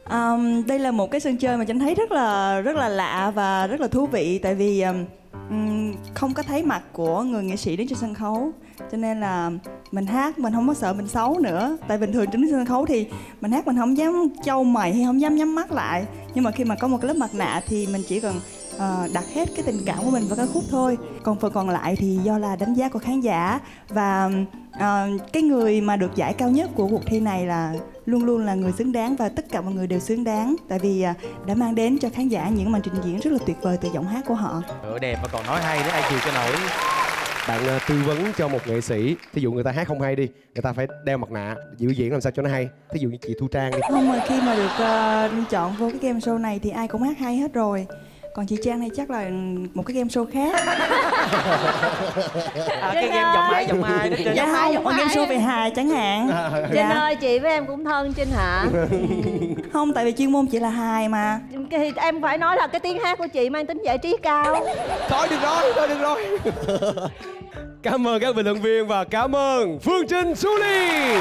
Speaker 14: Um, đây là một cái sân chơi mà Trinh thấy rất là rất là lạ và rất là thú vị. Tại vì um, không có thấy mặt của người nghệ sĩ đứng trên sân khấu. Cho nên là mình hát mình không có sợ mình xấu nữa. Tại bình thường trên sân khấu thì mình hát mình không dám trâu mày hay không dám nhắm mắt lại. Nhưng mà khi mà có một cái lớp mặt nạ thì mình chỉ cần ờ, đặt hết cái tình cảm của mình vào ca khúc thôi. Còn phần còn lại thì do là đánh giá của khán giả. Và ờ, cái người mà được giải cao nhất của cuộc thi này là luôn luôn là người xứng đáng và tất cả mọi người đều xứng đáng. Tại vì à, đã mang đến cho khán giả những màn trình diễn rất là tuyệt vời từ giọng hát của họ.
Speaker 6: Trời đẹp mà còn nói hay nữa ai chịu cho nổi?
Speaker 2: Bạn tư vấn cho một nghệ sĩ Thí dụ người ta hát không hay đi Người ta phải đeo mặt nạ Biểu diễn làm sao cho nó hay. Thí dụ như chị Thu Trang đi.
Speaker 14: Không mà khi mà được ờ, chọn vô cái game show này thì ai cũng hát hay hết rồi còn chị Trang này chắc là một cái game show khác.
Speaker 6: À, Cái game giọng ai giọng ai đó Trinh
Speaker 14: dạ không
Speaker 5: giọng
Speaker 14: một game show về hài chẳng hạn.
Speaker 3: Trinh
Speaker 14: dạ.
Speaker 3: ơi chị với em cũng thân trinh hả?
Speaker 14: Không tại vì chuyên môn chị là hài mà.
Speaker 3: Thì em phải nói là cái tiếng hát của chị mang tính giải trí cao.
Speaker 2: Thôi được rồi, thôi được rồi. Cảm ơn các bình luận viên và cảm ơn Phương Trinh Suli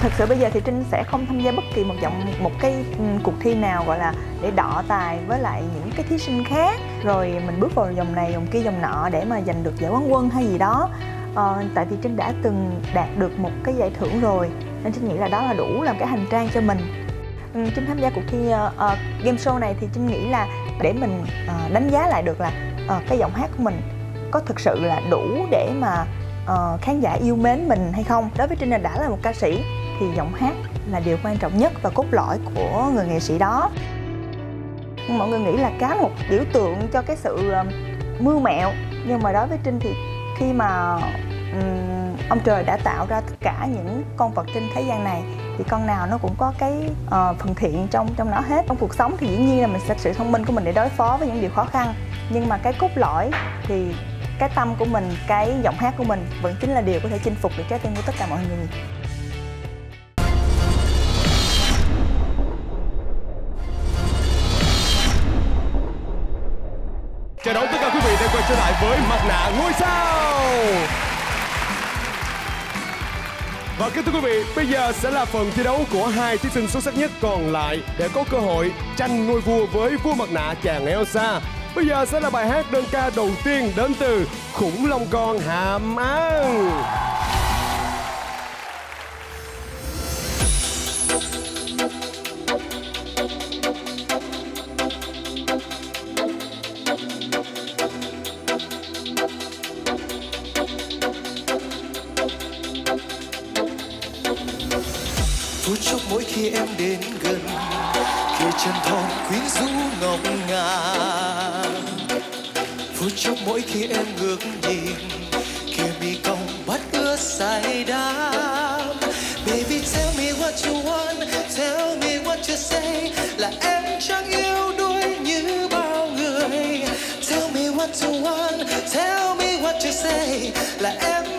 Speaker 16: Thực sự bây giờ thì Trinh sẽ không tham gia bất kỳ một giọng một cái cuộc thi nào gọi là để đọ tài với lại những cái thí sinh khác. Rồi mình bước vào dòng này dòng kia dòng nọ để mà giành được giải quán quân hay gì đó. Ờ, tại vì Trinh đã từng đạt được một cái giải thưởng rồi nên Trinh nghĩ là đó là đủ làm cái hành trang cho mình. Ừ, Trinh tham gia cuộc thi uh, game show này thì Trinh nghĩ là để mình uh, đánh giá lại được là uh, cái giọng hát của mình có thực sự là đủ để mà uh, khán giả yêu mến mình hay không. Đối với Trinh là đã là một ca sĩ thì giọng hát là điều quan trọng nhất và cốt lõi của người nghệ sĩ đó. Mọi người nghĩ là cá một biểu tượng cho cái sự ờ, mưu mẹo. Nhưng mà đối với Trinh thì khi mà um, ông trời đã tạo ra tất cả những con vật trên thế gian này thì con nào nó cũng có cái uh, phần thiện trong trong nó hết. Trong cuộc sống thì dĩ nhiên là mình sẽ sự thông minh của mình để đối phó với những điều khó khăn. Nhưng mà cái cốt lõi thì cái tâm của mình cái giọng hát của mình vẫn chính là điều có thể chinh phục được trái tim của tất cả mọi người.
Speaker 2: Với Mặt nạ ngôi sao Và kính thưa quý vị, bây giờ sẽ là phần thi đấu của hai thí sinh xuất sắc nhất còn lại để có cơ hội tranh ngôi vua với vua mặt nạ chàng Elsa. Bây giờ sẽ là bài hát đơn ca đầu tiên đến từ Khủng Long Con Hàm Ăn.
Speaker 13: Khi em đến gần
Speaker 12: đôi chân thon quyến rũ ngọc ngà phút chốc mỗi khi em ngước nhìn kia mi cong bắt ướt say đắm. Baby, tell me what you want, tell me what you say. Là em chẳng yêu đuối như bao người. Tell me what you want, tell me what you say. Là em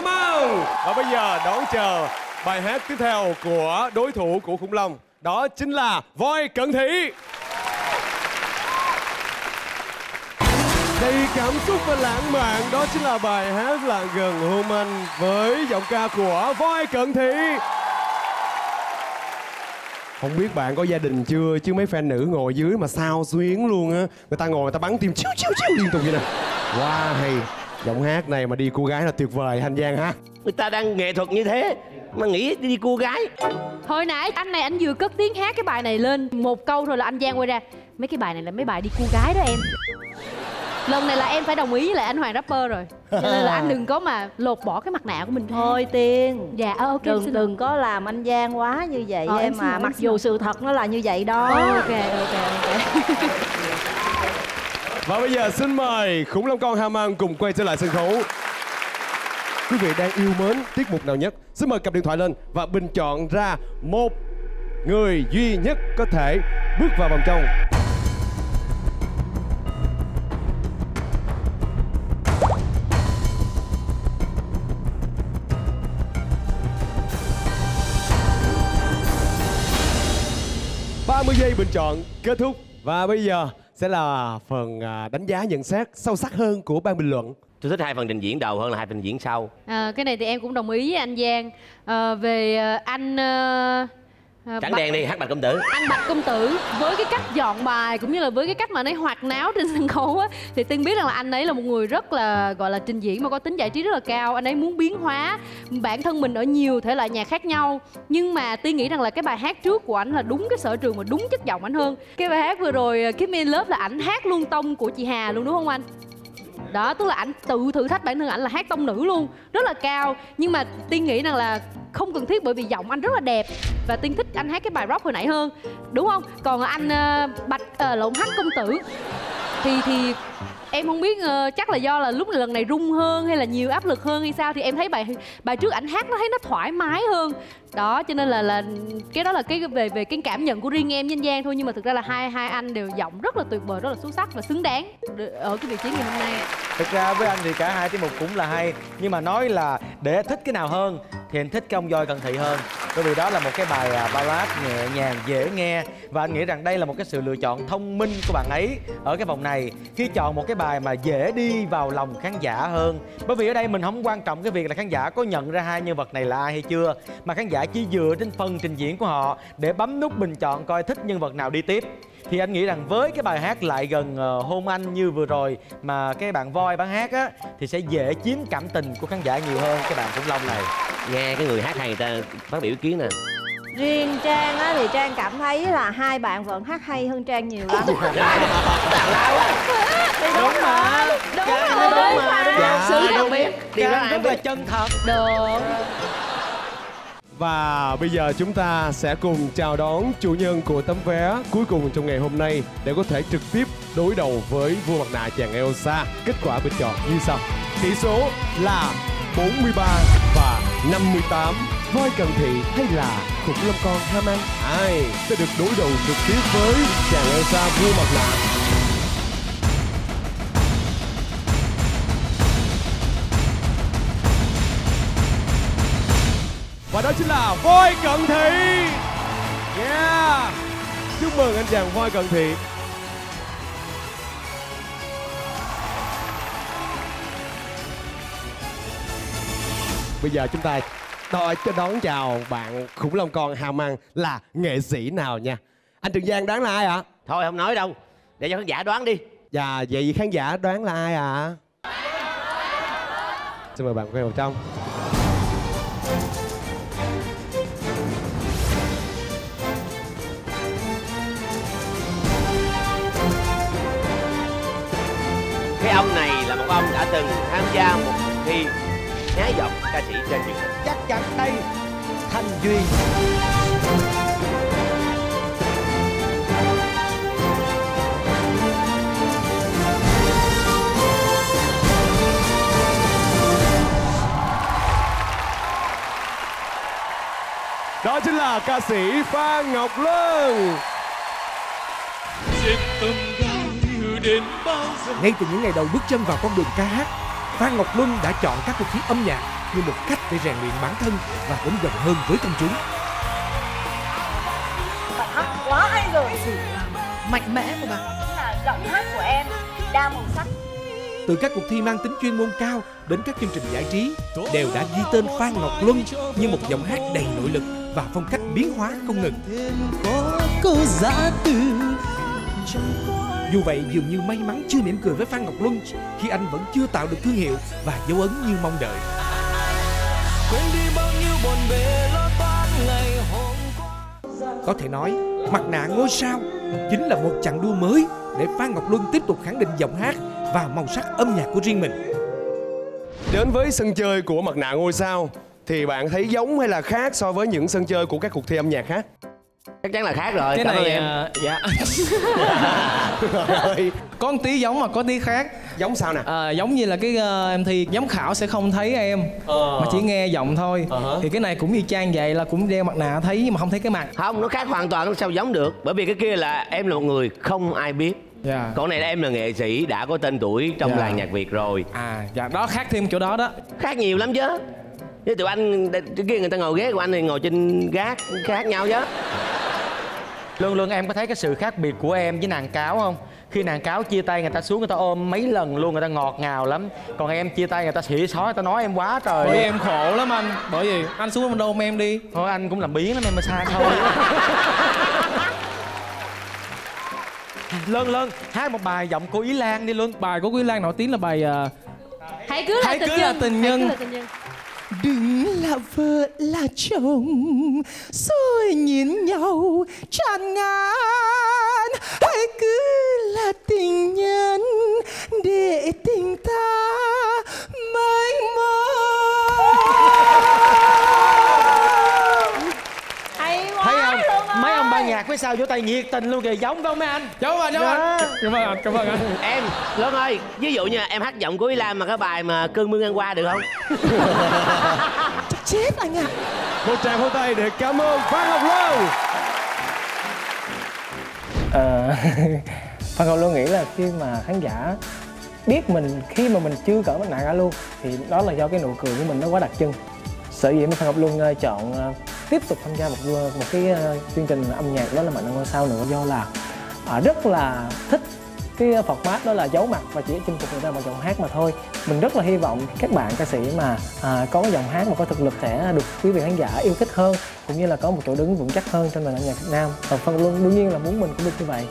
Speaker 2: Mau Và bây giờ đón chờ bài hát tiếp theo của đối thủ của khủng long. Đó chính là Voi Cận Thị. Đầy cảm xúc và lãng mạn Đó chính là bài hát là Gần Hôn Anh Với giọng ca của Voi Cận Thị. Không biết bạn có gia đình chưa chứ mấy fan nữ ngồi dưới mà sao xuyến luôn á. Người ta ngồi người ta bắn tim chiếu chiếu chiếu liên tục vậy nè. Wow hay giọng hát này mà đi cô gái là tuyệt vời hành giang ha.
Speaker 4: Người ta đang nghệ thuật như thế mà nghĩ đi cô gái.
Speaker 5: Hồi nãy anh này anh vừa cất tiếng hát cái bài này lên. Một câu thôi là anh Giang quay ra. Mấy cái bài này là mấy bài đi cô gái đó em. Lần này là em phải đồng ý với lại anh Hoàng rapper rồi. Cho nên là anh đừng có mà lột bỏ cái mặt nạ của mình.
Speaker 3: Thôi Tiên.
Speaker 5: Dạ ờ, ok
Speaker 3: Đừng
Speaker 5: xin
Speaker 3: đừng có làm anh Giang quá như vậy
Speaker 5: Ờ, em
Speaker 3: mà. Mặc dù sự thật nó là như vậy đó.
Speaker 5: Ok ok ok
Speaker 2: Và bây giờ xin mời khủng long con Haman cùng quay trở lại sân khấu. Quý vị đang yêu mến tiết mục nào nhất? Xin mời cặp điện thoại lên và bình chọn ra một người duy nhất có thể bước vào vòng trong. ba mươi giây bình chọn kết thúc và bây giờ sẽ là phần à, đánh giá nhận xét sâu sắc hơn của ban bình luận.
Speaker 4: tôi thích hai phần trình diễn đầu hơn là hai phần diễn sau
Speaker 5: à, Cái này thì em cũng đồng ý với anh Giang à, Về anh à, à,
Speaker 4: trắng
Speaker 5: Bạch-
Speaker 4: đen đi hát bạch công tử.
Speaker 5: Anh Bạch Công Tử với cái cách dọn bài cũng như là với cái cách mà anh ấy hoạt náo trên sân khấu á thì tiên biết rằng là anh ấy là một người rất là gọi là trình diễn mà có tính giải trí rất là cao. Anh ấy muốn biến hóa bản thân mình ở nhiều thể loại nhạc khác nhau. Nhưng mà tiên nghĩ rằng là cái bài hát trước của anh là đúng cái sở trường và đúng chất giọng anh hơn. Cái bài hát vừa rồi Keep Me In Love là ảnh hát luôn tông của chị Hà luôn đúng không anh đó tức là ảnh tự thử thách bản thân ảnh là hát tông nữ luôn rất là cao. Nhưng mà tiên nghĩ rằng là không cần thiết bởi vì giọng anh rất là đẹp và tiên thích anh hát cái bài rock hồi nãy hơn. Đúng không? Còn anh uh, bạch uh, lộn hát công tử thì thì em không biết uh, chắc là do là lúc lần này rung hơn hay là nhiều áp lực hơn hay sao thì em thấy bài bài trước ảnh hát nó thấy nó thoải mái hơn. Đó cho nên là là cái đó là cái về về cái cảm nhận của riêng em nhân gian thôi nhưng mà thực ra là hai hai anh đều giọng rất là tuyệt vời rất là xuất sắc và xứng đáng ở cái vị trí ngày hôm nay.
Speaker 6: Thực ra với anh thì cả hai tiết mục cũng là hay nhưng mà nói là để thích cái nào hơn thì anh thích cái ông voi cần thị hơn bởi vì đó là một cái bài à, ballad nhẹ nhàng, dễ nghe. Và anh nghĩ rằng đây là một cái sự lựa chọn thông minh của bạn ấy ở cái vòng này khi chọn một cái bài mà dễ đi vào lòng khán giả hơn. Bởi vì ở đây mình không quan trọng cái việc là khán giả có nhận ra hai nhân vật này là ai hay chưa, mà khán giả chỉ dựa trên phần trình diễn của họ để bấm nút bình chọn coi thích nhân vật nào đi tiếp thì anh nghĩ rằng với cái bài hát lại gần uh, hôn anh như vừa rồi mà cái bạn voi bán hát á thì sẽ dễ chiếm cảm tình của khán giả nhiều hơn cái bạn khủng long này.
Speaker 4: Nghe cái người hát hay người ta phát biểu ý kiến nè.
Speaker 3: Riêng trang á thì trang cảm thấy là hai bạn vẫn hát hay hơn trang nhiều lắm. Thì đúng mà. đúng rồi.
Speaker 6: đúng mà, đúng
Speaker 4: dạ
Speaker 5: Sự
Speaker 4: ai
Speaker 5: đặc
Speaker 4: đâu
Speaker 5: biệt.
Speaker 4: biết điều đó
Speaker 6: Trang
Speaker 4: ai
Speaker 6: rất là
Speaker 4: biết
Speaker 6: chân thật.
Speaker 5: Được
Speaker 2: và bây giờ chúng ta sẽ cùng chào đón chủ nhân của tấm vé cuối cùng trong ngày hôm nay để có thể trực tiếp đối đầu với vua mặt nạ chàng Elsa. Kết quả bình chọn như sau. Tỷ số là 43 và 58. Voi cần thị hay là khủng long con ham ăn? Ai sẽ được đối đầu trực tiếp với chàng Elsa vua mặt nạ? Và đó chính là voi cận thị. Yeah. Chúc mừng anh chàng voi cận thị. Bây giờ chúng ta cho đón chào bạn khủng long con ham ăn là nghệ sĩ nào nha? Anh Trường Giang đoán là ai ạ?
Speaker 4: thôi không nói đâu. Để cho khán giả đoán đi.
Speaker 2: Dạ vậy khán giả đoán là ai ạ? Xin mời bạn quay vào trong
Speaker 4: cái ông này là một ông đã từng tham gia một cuộc thi nhái giọng ca sĩ trên truyền hình.
Speaker 6: Chắc chắn đây thanh duy.
Speaker 2: Đó chính là ca sĩ Phan Ngọc Luân
Speaker 1: Ngay từ những ngày đầu bước chân vào con đường ca hát, Phan Ngọc Luân đã chọn các cuộc thi âm nhạc như một cách để rèn luyện bản thân và đến gần hơn với công chúng.
Speaker 17: Bài hát quá hay rồi.
Speaker 5: Mạnh mẽ của bạn.
Speaker 17: Là giọng hát của em đa màu sắc.
Speaker 1: Từ các cuộc thi mang tính chuyên môn cao đến các chương trình giải trí đều đã ghi tên Phan Ngọc Luân như một giọng hát đầy nội lực và phong cách biến hóa không ngừng.
Speaker 12: có câu giã từ
Speaker 1: Dù vậy dường như may mắn chưa mỉm cười với Phan Ngọc Luân khi anh vẫn chưa tạo được thương hiệu và dấu ấn như mong đợi.
Speaker 12: quên đi bao nhiêu buồn bề lo toan ngày hôm
Speaker 1: Có thể nói, mặt nạ ngôi sao chính là một chặng đua mới để Phan Ngọc Luân tiếp tục khẳng định giọng hát và màu sắc âm nhạc của riêng mình.
Speaker 2: Đến với sân chơi của mặt nạ ngôi sao Thì bạn thấy giống hay là khác so với những sân chơi của các cuộc thi âm nhạc khác?
Speaker 4: Chắc chắn là khác rồi
Speaker 18: cái
Speaker 4: cảm ơn
Speaker 18: này
Speaker 4: em.
Speaker 18: à, dạ. Có một tí giống mà có tí khác.
Speaker 2: Giống sao nè?
Speaker 18: à, giống như là cái ờ, em thi giám khảo sẽ không thấy em
Speaker 2: Ờ.
Speaker 18: mà chỉ nghe giọng thôi.
Speaker 2: Ờ hả?
Speaker 18: thì cái này cũng y chang vậy là cũng đeo mặt nạ thấy nhưng mà không thấy cái mặt.
Speaker 4: Không nó khác hoàn toàn nó sao giống được. Bởi vì cái kia là em là một người không ai biết.
Speaker 18: Dạ.
Speaker 4: Còn này là em là nghệ sĩ đã có tên tuổi trong
Speaker 18: Dạ.
Speaker 4: làng nhạc việt rồi.
Speaker 18: À dạ đó khác thêm chỗ đó đó.
Speaker 4: Khác nhiều lắm chứ với tụi anh cái kia người ta ngồi ghế của anh thì ngồi trên gác khác nhau chứ.
Speaker 6: Luân Luân em có thấy cái sự khác biệt của em với nàng cáo không? Khi nàng cáo chia tay người ta xuống người ta ôm mấy lần luôn người ta ngọt ngào lắm. Còn em chia tay người ta xỉ xói người ta nói em quá trời
Speaker 18: bởi vì em khổ lắm anh. Bởi vì anh xuống bên đâu ôm em đi.
Speaker 6: Thôi anh cũng làm biến lắm em mới xa thôi. Lân Lân hát một bài giọng cô Ý Lan đi Luân
Speaker 18: bài của quý lan nổi tiếng là bài ờ,
Speaker 5: hãy cứ là
Speaker 18: Hãy
Speaker 5: tình
Speaker 18: cứ là
Speaker 5: nhân.
Speaker 18: Tình
Speaker 5: hãy cứ
Speaker 18: nhân.
Speaker 5: là tình nhân
Speaker 12: đừng là vợ, là chồng. Rồi nhìn nhau tràn ngàn hãy cứ là tình nhân. Để
Speaker 6: sao vỗ tay nhiệt tình luôn kìa giống không mấy anh?
Speaker 19: Giống anh giống anh. Cảm ơn anh cảm ơn anh.
Speaker 4: Em lớn ơi ví dụ như em hát giọng của ý lam mà cái bài mà cơn mưa ngang qua được không?
Speaker 3: Chết anh ạ.
Speaker 2: Một tràng pháo tay để cảm ơn phan ngọc lâu.
Speaker 20: Ờ, Phan Ngọc luôn nghĩ là khi mà khán giả biết mình khi mà mình chưa cỡ mặt nạ cả luôn thì đó là do cái nụ cười của mình nó quá đặc trưng. Sở dĩ mà Phan Ngọc Luân ờ, chọn ờ, tiếp tục tham gia một một cái ờ, chương trình âm nhạc đó là mạnh ngôi sao nữa do là à, rất là thích cái ờ, format đó là giấu mặt và chỉ chinh phục người ta bằng giọng hát mà thôi. Mình rất là hy vọng các bạn ca sĩ mà à, có giọng hát mà có thực lực sẽ được quý vị khán giả yêu thích hơn cũng như là có một chỗ đứng vững chắc hơn trên nền âm nhạc Việt Nam. Và phần luôn đương nhiên là muốn mình cũng được như vậy.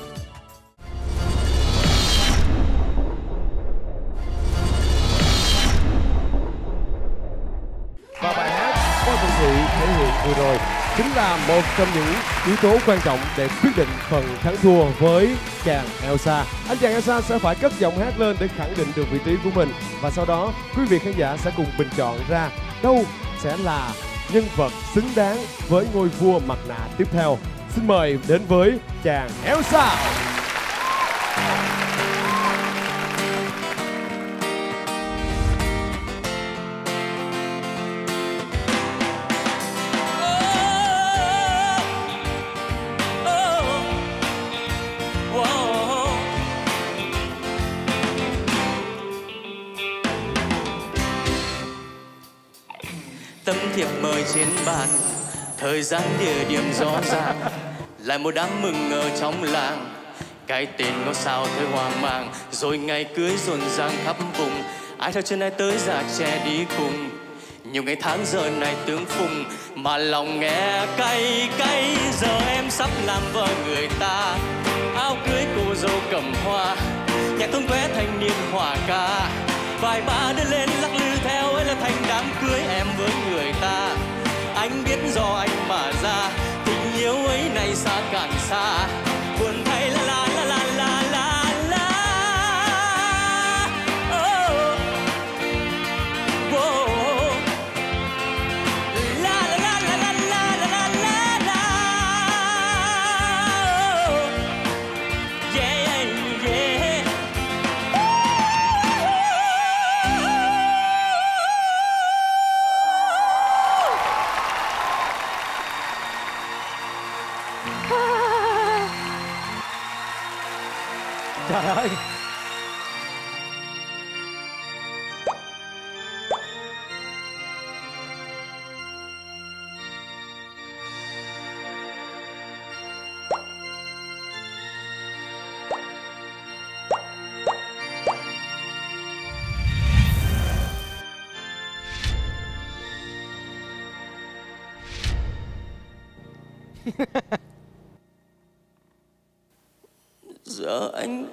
Speaker 2: Chính là một trong những yếu tố quan trọng để quyết định phần thắng thua với chàng Elsa. Anh chàng Elsa sẽ phải cất giọng hát lên để khẳng định được vị trí của mình và sau đó, quý vị khán giả sẽ cùng bình chọn ra đâu sẽ là nhân vật xứng đáng với ngôi vua mặt nạ tiếp theo. Xin mời đến với chàng Elsa.
Speaker 13: Bàn thời gian địa điểm rõ ràng, lại một đám mừng ở trong làng. Cái tên ngôi sao thơ hoang mang, rồi ngày cưới rộn ràng khắp vùng. Ai theo chân ai tới già trẻ đi cùng. Nhiều ngày tháng giờ này tướng phùng, mà lòng nghe cay cay. Giờ em sắp làm vợ người ta. Áo cưới cô dâu cầm hoa nhạc thông quét thành niên hòa ca. Vài ba đưa lên lắc lư biết do anh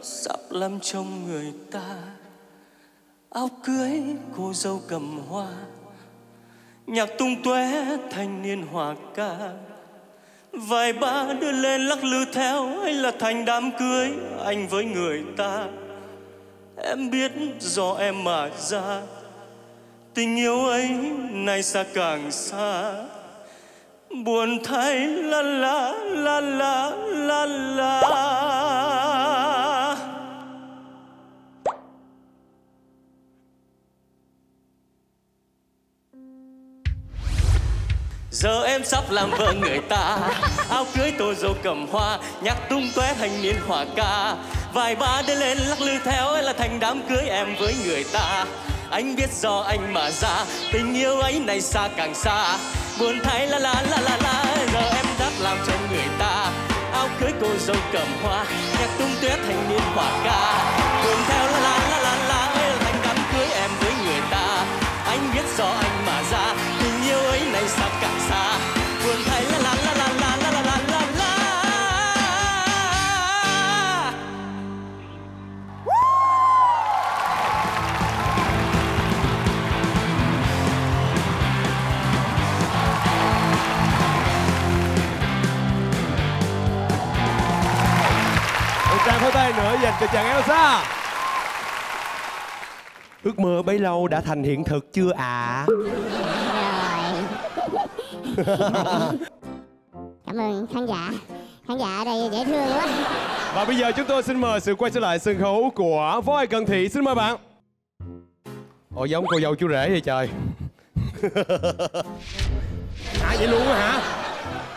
Speaker 13: sắp làm trong người ta. Áo cưới cô dâu cầm hoa. Nhạc tung tóe thanh niên hòa ca. Vài ba đưa lên lắc lư theo hay là thành đám cưới anh với người ta. Em biết do em mà ra. Tình yêu ấy nay xa càng xa. Buồn thay, la la la la la la. Giờ em sắp làm vợ người ta. Áo cưới tô dâu cầm hoa, nhạc tung tóe thành niên hòa ca. Vài ba đi lên lắc lư theo là thành đám cưới em với người ta. Anh biết do anh mà ra, tình yêu ấy này xa càng xa. Buồn thay la la la la la, giờ em đáp làm chồng người ta. Áo cưới cô dâu cầm hoa, nhạc tung tóe thành niên hòa ca. Buồn theo la la la la la là thành đám cưới em với người ta. Anh biết do anh mà ra, tình yêu ấy này xa càng
Speaker 2: cho chàng Elsa. Ước mơ bấy lâu đã thành hiện thực chưa ạ?
Speaker 7: cảm ơn khán giả. Khán giả ở đây dễ thương quá.
Speaker 2: Và bây giờ chúng tôi xin mời sự quay trở lại sân khấu của Voi Cần Thị. Xin mời bạn. Ồ giống cô dâu chú rể vậy trời. À vậy luôn á hả?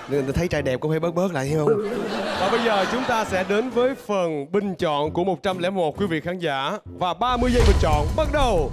Speaker 2: Người ta thấy trai đẹp cũng phải bớt bớt lại hiểu không và bây giờ chúng ta sẽ đến với phần bình chọn của 101 quý vị khán giả. Và 30 giây bình chọn, bắt đầu.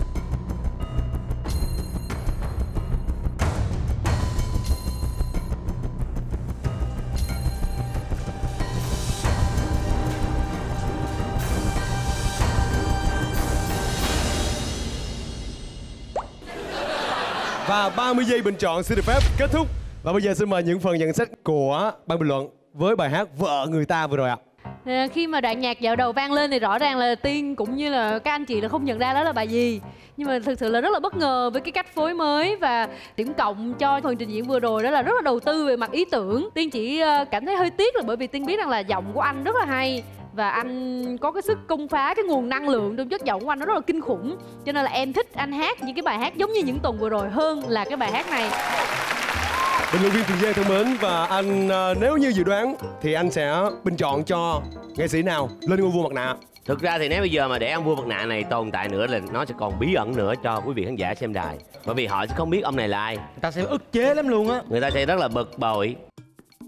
Speaker 2: Và 30 giây bình chọn xin được phép kết thúc. Và bây giờ xin mời những phần nhận xét của ban bình luận. Với bài hát Vợ Người Ta vừa rồi ạ.
Speaker 5: À, khi mà đoạn nhạc dạo đầu vang lên thì rõ ràng là tiên cũng như là các anh chị là không nhận ra đó là bài gì. Nhưng mà thực sự là rất là bất ngờ với cái cách phối mới và điểm cộng cho phần trình diễn vừa rồi đó là rất là đầu tư về mặt ý tưởng. Tiên chỉ ờ, cảm thấy hơi tiếc là bởi vì tiên biết rằng là giọng của anh rất là hay và anh có cái sức công phá cái nguồn năng lượng trong chất giọng của anh nó rất là kinh khủng. Cho nên là em thích anh hát những cái bài hát giống như những tuần vừa rồi hơn là cái bài hát này.
Speaker 2: Bình luận viên Tuyền Giang thân mến Và anh à, nếu như dự đoán Thì anh sẽ bình chọn cho nghệ sĩ nào lên ngôi vua mặt nạ?
Speaker 4: Thực ra thì nếu bây giờ mà để ông vua mặt nạ này tồn tại nữa là nó sẽ còn bí ẩn nữa cho quý vị khán giả xem đài. Bởi vì họ sẽ không biết ông này là ai.
Speaker 6: Người ta sẽ ức chế lắm luôn á.
Speaker 4: Người ta sẽ rất là bực bội.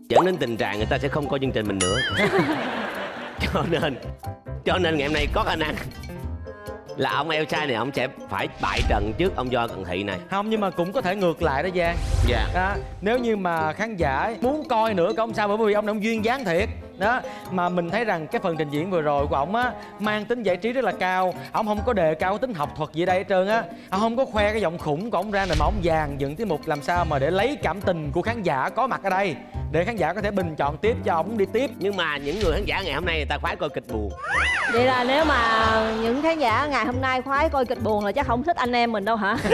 Speaker 4: Dẫn đến tình trạng người ta sẽ không coi chương trình mình nữa. Cho nên Cho nên ngày hôm nay có khả năng Là ông Elsa này ông sẽ phải bại trận trước ông Do Cận Thị này.
Speaker 6: Không nhưng mà cũng có thể ngược lại đó Giang.
Speaker 4: Dạ.
Speaker 6: Đó, Nếu như mà khán giả muốn coi nữa không sao? Bởi vì ông này ông duyên dáng thiệt đó mà mình thấy rằng cái phần trình diễn vừa rồi của ổng á mang tính giải trí rất là cao. Ổng không có đề cao tính học thuật gì đây hết trơn á. Ổng không có khoe cái giọng khủng của ổng ra mà ổng dàn dựng tiết mục làm sao mà để lấy cảm tình của khán giả có mặt ở đây để khán giả có thể bình chọn tiếp cho ổng đi tiếp.
Speaker 4: Nhưng mà những người khán giả ngày hôm nay người ta khoái coi kịch buồn.
Speaker 3: Vậy là nếu mà những khán giả ngày hôm nay khoái coi kịch buồn là chắc không thích anh em mình đâu hả?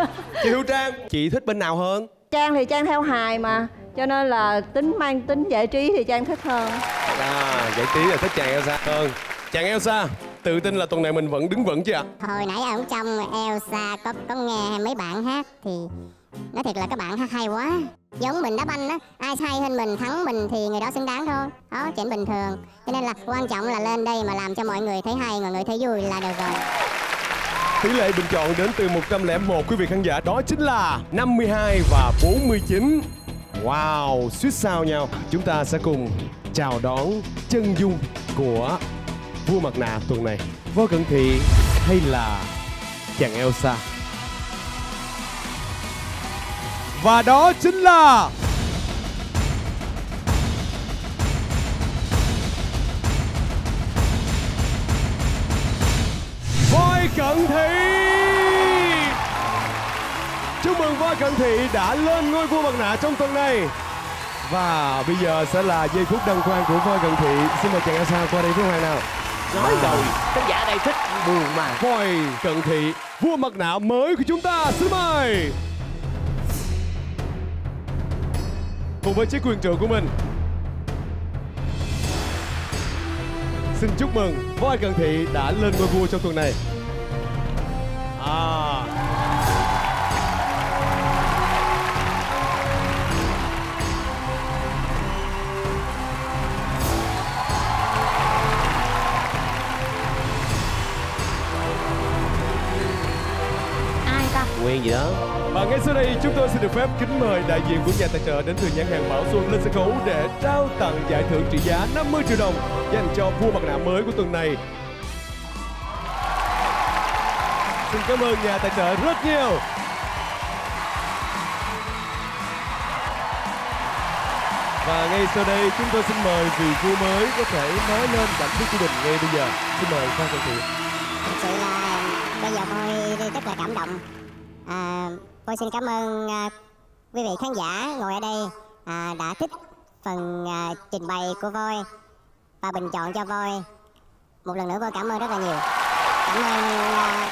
Speaker 2: Chị Hữu Trang Chị thích bên nào hơn?
Speaker 3: Trang thì Trang theo hài mà Cho nên là tính mang tính giải trí thì Trang thích hơn.
Speaker 2: À giải trí là thích chàng Elsa hơn. Chàng Elsa Tự tin là tuần này mình vẫn đứng vững chứ ạ?
Speaker 7: Hồi nãy ở trong Elsa có có nghe mấy bạn hát thì nói thiệt là các bạn hát hay quá. Giống mình đá banh á ai hay hơn mình thắng mình thì người đó xứng đáng thôi. Đó chuyện bình thường. Cho nên là quan trọng là lên đây mà làm cho mọi người thấy hay mọi người thấy vui là được rồi.
Speaker 2: Tỷ lệ bình chọn đến từ 101 quý vị khán giả đó chính là 52 và 49 Wow, suýt sao nhau. Chúng ta sẽ cùng chào đón chân dung của vua mặt nạ tuần này. Vô Cận Thị hay là chàng Elsa? Và đó chính là Voi Cận Thị! Voi Cận Thị đã lên ngôi vua mặt nạ trong tuần này. Và bây giờ sẽ là giây phút đăng quang của Voi Cận Thị. Xin mời chàng Elsa qua đây với Hoàng nào.
Speaker 4: Nói rồi, khán giả đây thích buồn mà.
Speaker 2: Voi Cận Thị, vua mặt nạ mới của chúng ta Xin mời. Cùng với chiếc quyền trượng của mình. Xin chúc mừng Voi Cận Thị đã lên ngôi vua trong tuần này. À
Speaker 4: Nguyên gì đó
Speaker 2: Và ngay sau đây chúng tôi xin được phép kính mời đại diện của nhà tài trợ đến từ nhãn hàng Bảo Xuân lên sân khấu để trao tặng giải thưởng trị giá 50 triệu đồng dành cho vua mặt nạ mới của tuần này. Xin cảm ơn nhà tài trợ rất nhiều. Và ngay sau đây chúng tôi xin mời vị vua mới có thể nói lên cảm xúc của mình ngay bây giờ. Xin mời Phan Trọng Thiện.
Speaker 7: thật sự là bây giờ tôi rất là cảm động à, tôi xin cảm ơn à, quý vị khán giả ngồi ở đây à, đã thích phần à, trình bày của voi và bình chọn cho voi. Một lần nữa voi cảm ơn rất là nhiều. Cảm ơn à,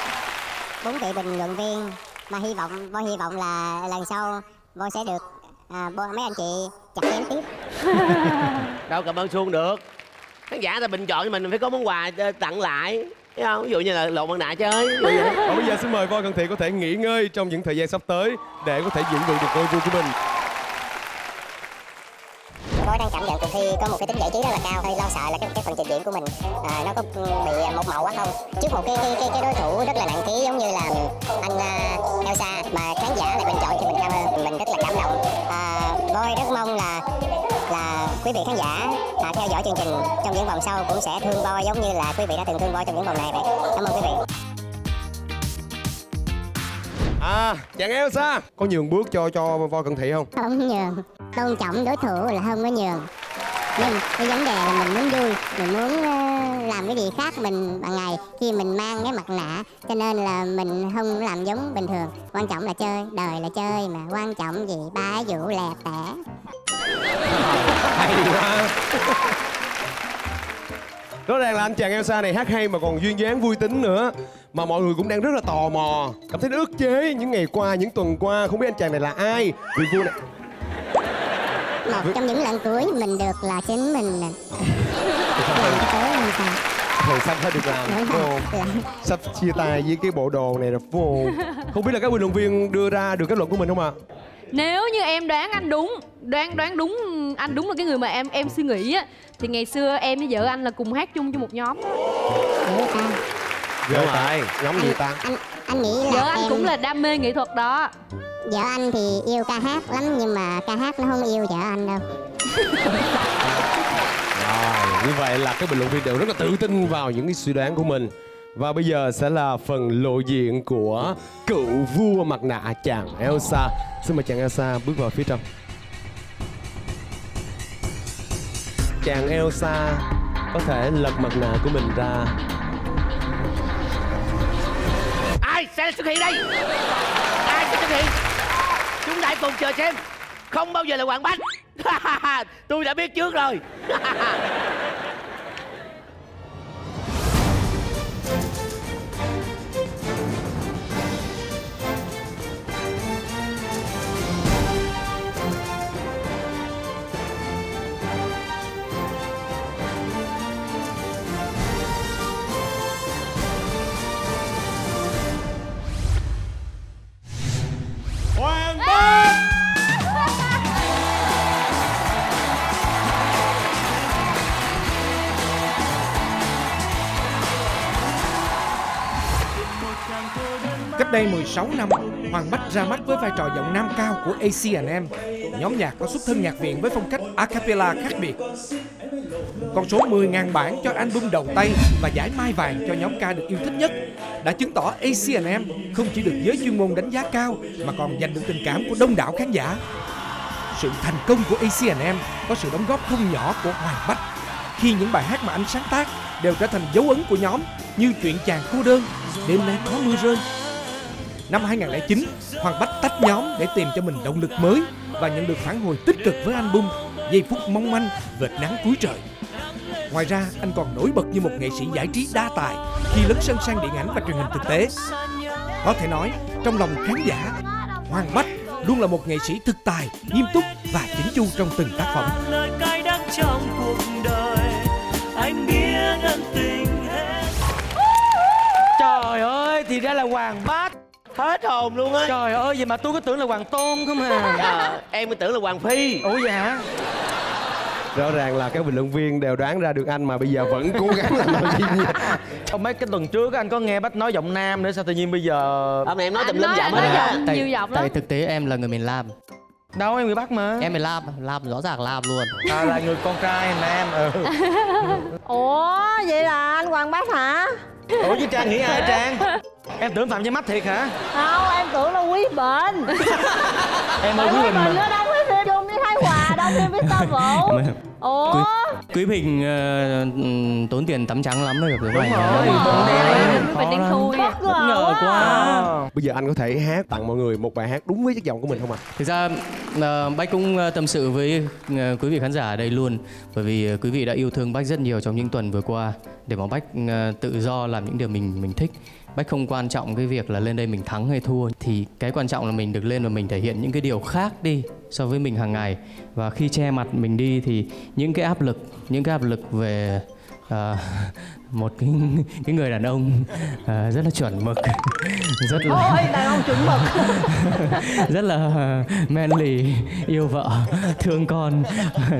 Speaker 7: bốn vị bình luận viên mà hy vọng voi hy vọng là lần sau voi sẽ được à, mấy anh chị chặt chém tiếp.
Speaker 4: Đâu cảm ơn Xuân được. Khán giả ta bình chọn cho mình phải có món quà ờ, tặng lại. Thấy không? Ví dụ như là lộ mặt nạ chơi
Speaker 2: bây giờ xin mời Voi Cần Thị có thể nghỉ ngơi trong những thời gian sắp tới để có thể giữ vững được ngôi vua của mình.
Speaker 7: voi đang cảm nhận cuộc thi có một cái tính giải trí rất là cao hơi lo sợ là cái, cái phần trình diễn của mình à, nó có bị một màu quá không trước một cái cái cái, cái đối thủ rất là nặng ký giống như là anh uh, Elsa mà khán giả lại bình chọn thì mình cảm ơn mình rất là cảm động à, Voi rất mong là quý vị khán giả à, theo dõi chương trình trong những vòng sau cũng sẽ thương voi giống như là quý vị đã từng thương voi trong những vòng này vậy. Cảm ơn quý vị.
Speaker 2: À, chàng Elsa. Có nhường bước cho cho voi cận thị không?
Speaker 7: không nhường. Tôn trọng đối thủ là không có nhường mình cái vấn đề là mình muốn vui mình muốn ờ, làm cái gì khác mình bằng ngày. Khi mình mang cái mặt nạ cho nên là mình không làm giống bình thường. Quan trọng là chơi đời là chơi mà. Quan trọng gì? Ba vũ lẹ tẻ.
Speaker 2: Hay quá. Rõ ràng là anh chàng Elsa này hát hay mà còn duyên dáng vui tính nữa Mà mọi người cũng đang rất là tò mò. Cảm thấy ức chế những ngày qua, những tuần qua. Không biết anh chàng này là ai? Vì vui này
Speaker 7: một trong những lần cuối mình được là chính mình nè
Speaker 2: Rồi sắp hết được làm
Speaker 7: Đúng
Speaker 2: phải
Speaker 7: rồi.
Speaker 2: không? Sắp chia tay với cái bộ đồ này là phải không? Biết là các bình luận viên đưa ra được kết luận của mình không ạ?
Speaker 5: Nếu như em đoán anh đúng Đoán đoán đúng anh đúng là cái người mà em em suy nghĩ á Thì ngày xưa em với vợ anh là cùng hát chung trong một nhóm đó
Speaker 2: Đúng rồi Nhóm gì ta?
Speaker 7: anh anh nghĩ là
Speaker 5: Vợ anh
Speaker 7: em
Speaker 5: cũng là đam mê nghệ thuật đó.
Speaker 7: Vợ anh thì yêu ca hát lắm nhưng mà ca hát nó không yêu vợ anh đâu.
Speaker 2: Rồi, như vậy là các bình luận viên đều rất là tự tin vào những cái suy đoán của mình. Và bây giờ sẽ là phần lộ diện của cựu vua mặt nạ chàng Elsa. Xin mời chàng Elsa bước vào phía trong. Chàng Elsa có thể lật mặt nạ của mình ra
Speaker 21: Ai xuất hiện đây? Ai sẽ xuất hiện? Chúng ta cùng chờ xem. Không bao giờ là Hoàng Bách. Tôi đã biết trước rồi.
Speaker 1: Cách đây 16 năm, Hoàng Bách ra mắt với vai trò giọng nam cao của ACNM. Nhóm nhạc có xuất thân nhạc viện với phong cách a cappella khác biệt. Con số 10.000 bản cho album đầu tay và giải mai vàng cho nhóm ca được yêu thích nhất đã chứng tỏ ACNM không chỉ được giới chuyên môn đánh giá cao mà còn giành được tình cảm của đông đảo khán giả. Sự thành công của ACNM có sự đóng góp không nhỏ của Hoàng Bách khi những bài hát mà anh sáng tác đều trở thành dấu ấn của nhóm như chuyện chàng cô đơn, đêm nay có mưa rơi. Năm 2009, Hoàng Bách tách nhóm để tìm cho mình động lực mới và nhận được phản hồi tích cực với album Giây phút mong manh vệt nắng cuối trời. Ngoài ra, anh còn nổi bật như một nghệ sĩ giải trí đa tài khi lấn sân sang điện ảnh và truyền hình thực tế. Có thể nói, trong lòng khán giả, Hoàng Bách luôn là một nghệ sĩ thực tài, nghiêm túc và chỉnh chu trong từng tác phẩm.
Speaker 13: lời cay đắng trong cuộc đời anh biết ân tình hết
Speaker 6: Trời ơi, thì ra là Hoàng Bách
Speaker 21: Hết hồn luôn á.
Speaker 6: Trời ơi, vậy mà tôi cứ tưởng là Hoàng Tôn không à.
Speaker 21: Ờ, Em mới tưởng là Hoàng Phi.
Speaker 6: Ủa vậy hả?
Speaker 2: Rõ ràng là các bình luận viên đều đoán ra được anh mà bây giờ vẫn cố gắng làm nội dung nha
Speaker 6: Không mấy cái tuần trước anh có nghe Bách nói giọng nam nữa sao tự nhiên bây giờ
Speaker 21: nay em nói
Speaker 5: Anh nói, anh nói giọng nhiều giọng lắm.
Speaker 19: Tại thực tế em là người miền Nam
Speaker 6: Đâu em người Bắc mà.
Speaker 19: Em miền Nam, Nam rõ ràng Nam luôn.
Speaker 6: À là người con trai Nam ừ.
Speaker 3: ủa vậy là anh hoàng bách hả?
Speaker 6: Ủa với Trang nghĩ ai Trang? Em tưởng Phạm Với Mắt thiệt hả?
Speaker 3: không em tưởng là quý bệnh
Speaker 6: Em ơi quý
Speaker 3: quý
Speaker 6: Bình
Speaker 3: bệnh
Speaker 6: mà.
Speaker 3: nó đóng với phim chung với thái hòa đóng phim với sao vũ. Ủa?
Speaker 19: Quý, Quý Bình ừm, tốn tiền tắm trắng lắm được mày
Speaker 6: rồi,
Speaker 19: Khó lắm,
Speaker 5: Phải
Speaker 19: lắm.
Speaker 5: thui
Speaker 3: bất
Speaker 19: ngờ quá.
Speaker 3: À.
Speaker 2: Bây giờ anh có thể hát tặng mọi người một bài hát đúng với chất giọng của mình không ạ?
Speaker 19: Thực ra ờ, Bách cũng ờ, tâm sự với ờ, quý vị khán giả ở đây luôn. Bởi vì quý vị đã yêu thương Bách rất nhiều trong những tuần vừa qua Để mà Bách tự do làm những điều mình mình thích Bách không quan trọng cái việc là lên đây mình thắng hay thua. Thì cái quan trọng là mình được lên và mình thể hiện những cái điều khác đi so với mình hàng ngày. Và khi che mặt mình đi thì những cái áp lực, những cái áp lực về ờ, một cái cái người đàn ông à, rất là chuẩn mực. Rất là
Speaker 3: Thôi đàn ông chuẩn mực.
Speaker 19: Rất là manly yêu vợ thương con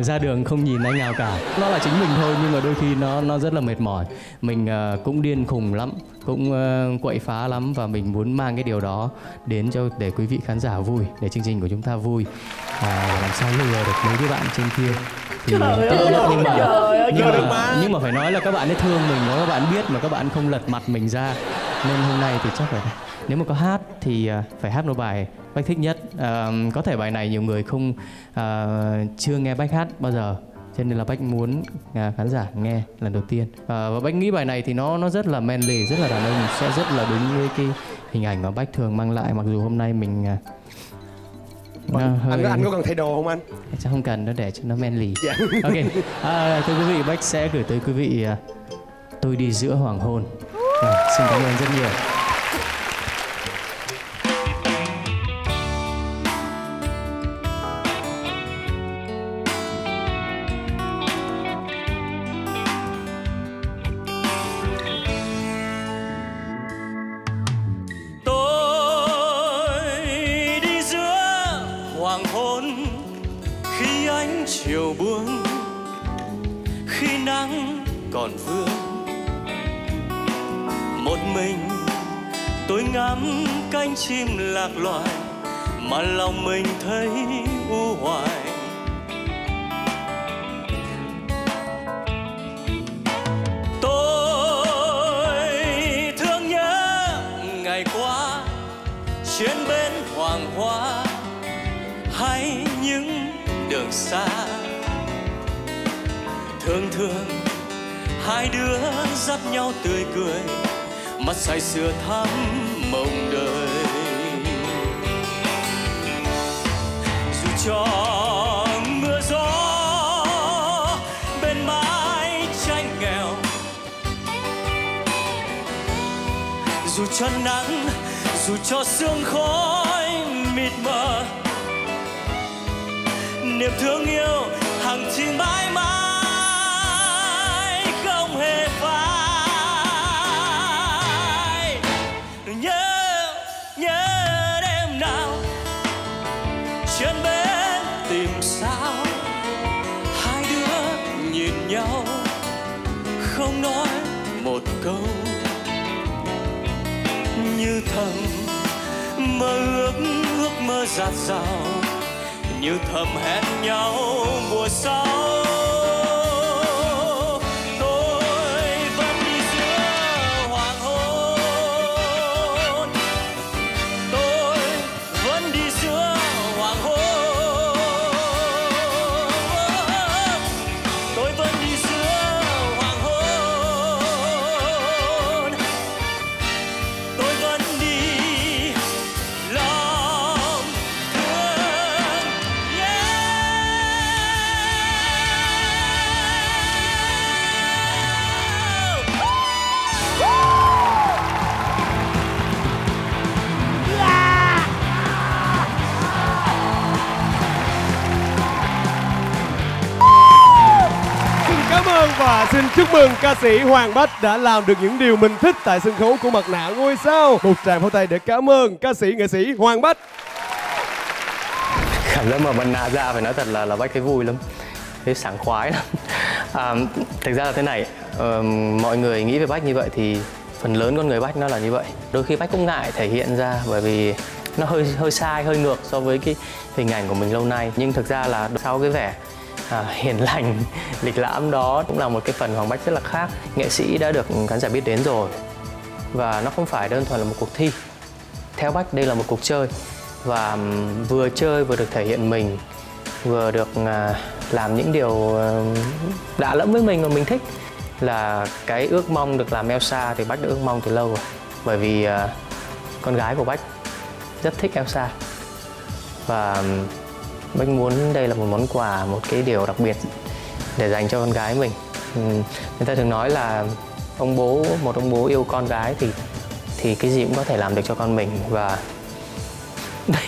Speaker 19: ra đường không nhìn anh nào cả. Nó là chính mình thôi nhưng mà đôi khi nó nó rất là mệt mỏi. Mình à, cũng điên khùng lắm cũng à, quậy phá lắm và mình muốn mang cái điều đó đến cho để quý vị khán giả vui để chương trình của chúng ta vui. À, làm sao lừa được mấy đứa bạn trên kia. Thì
Speaker 2: Trời ơi,
Speaker 19: nhưng mà
Speaker 2: ơi,
Speaker 19: nhưng mà,
Speaker 2: mà.
Speaker 19: nhưng mà phải nói là các bạn ấy thương mình và các bạn biết mà các bạn không lật mặt mình ra. Nên hôm nay thì chắc phải nếu mà có hát thì à, phải hát một bài bách thích nhất. À, có thể bài này nhiều người không à, chưa nghe bách hát bao giờ cho nên là bách muốn à, khán giả nghe lần đầu tiên. À, và bách nghĩ bài này thì nó nó rất là manly rất là đàn ông sẽ rất là đúng với cái hình ảnh mà bách thường mang lại. Mặc dù hôm nay mình à, nó
Speaker 2: anh có anh có cần thay đồ không anh?
Speaker 19: Chắc không cần nó để cho nó manly.
Speaker 2: Dạ.
Speaker 19: ok. À, thưa quý vị bách sẽ gửi tới quý vị à, tôi đi giữa hoàng hôn. À, xin cảm ơn rất nhiều
Speaker 13: còn vương. Một mình tôi ngắm cánh chim lạc loài mà lòng mình thấy u hoài. Tôi thương nhớ ngày qua, chuyến bến hoàng hoa hay những đường xa. Thương thương hai đứa dắt nhau tươi cười mắt say sưa thắm mộng đời. Dù cho mưa gió bên mái tranh nghèo, dù cho nắng, dù cho sương khói mịt mờ, niềm thương yêu hằng chi mãi mãi như thầm mơ ước ước mơ dạt dào như thầm hẹn nhau mùa sau.
Speaker 2: Và xin chúc mừng ca sĩ Hoàng Bách đã làm được những điều mình thích tại sân khấu của mặt nạ ngôi sao. Một tràng pháo tay để cảm ơn ca sĩ nghệ sĩ Hoàng Bách.
Speaker 19: cảm giác mà mặt nạ ra phải nói thật là là bách thấy vui lắm thấy sảng khoái lắm à, thực ra là thế này uh, mọi người nghĩ về bách như vậy thì phần lớn con người bách nó là như vậy đôi khi bách cũng ngại thể hiện ra bởi vì nó hơi hơi sai hơi ngược so với cái hình ảnh của mình lâu nay nhưng thực ra là sau cái vẻ à, hiền lành lịch lãm đó cũng là một cái phần hoàng bách rất là khác. Nghệ sĩ đã được khán giả biết đến rồi. Và nó không phải đơn thuần là một cuộc thi. Theo bách đây là một cuộc chơi. Và vừa chơi vừa được thể hiện mình vừa được à, làm những điều à, lạ lẫm với mình mà mình thích là cái ước mong được làm Elsa thì Bách đã ước mong từ lâu rồi. Bởi vì à, con gái của Bách rất thích Elsa. Và Bách muốn đây là một món quà một cái điều đặc biệt để dành cho con gái mình. Ừ, người ta thường nói là ông bố một ông bố yêu con gái thì thì cái gì cũng có thể làm được cho con mình và đây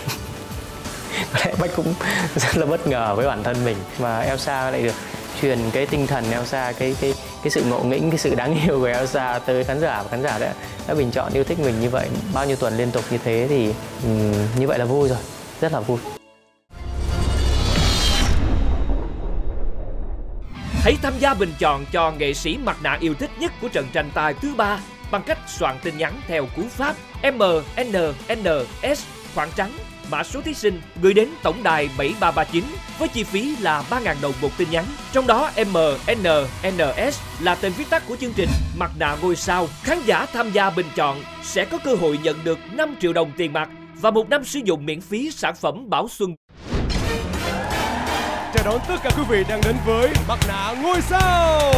Speaker 19: có lẽ bách cũng rất là bất ngờ với bản thân mình. Và Elsa lại được truyền cái tinh thần Elsa cái cái cái sự ngộ nghĩnh cái sự đáng yêu của Elsa tới khán giả. Và khán giả đã đã bình chọn yêu thích mình như vậy bao nhiêu tuần liên tục như thế thì um, như vậy là vui rồi. Rất là vui.
Speaker 22: Hãy tham gia bình chọn cho nghệ sĩ mặt nạ yêu thích nhất của trận tranh tài thứ ba bằng cách soạn tin nhắn theo cú pháp MNNS khoảng trắng, mã số thí sinh gửi đến tổng đài 7339 với chi phí là 3.000 đồng một tin nhắn. Trong đó MNNS là tên viết tắt của chương trình Mặt nạ ngôi sao. Khán giả tham gia bình chọn sẽ có cơ hội nhận được 5 triệu đồng tiền mặt và một năm sử dụng miễn phí sản phẩm Bảo Xuân
Speaker 2: chào đón tất cả quý vị đang đến với mặt nạ ngôi sao.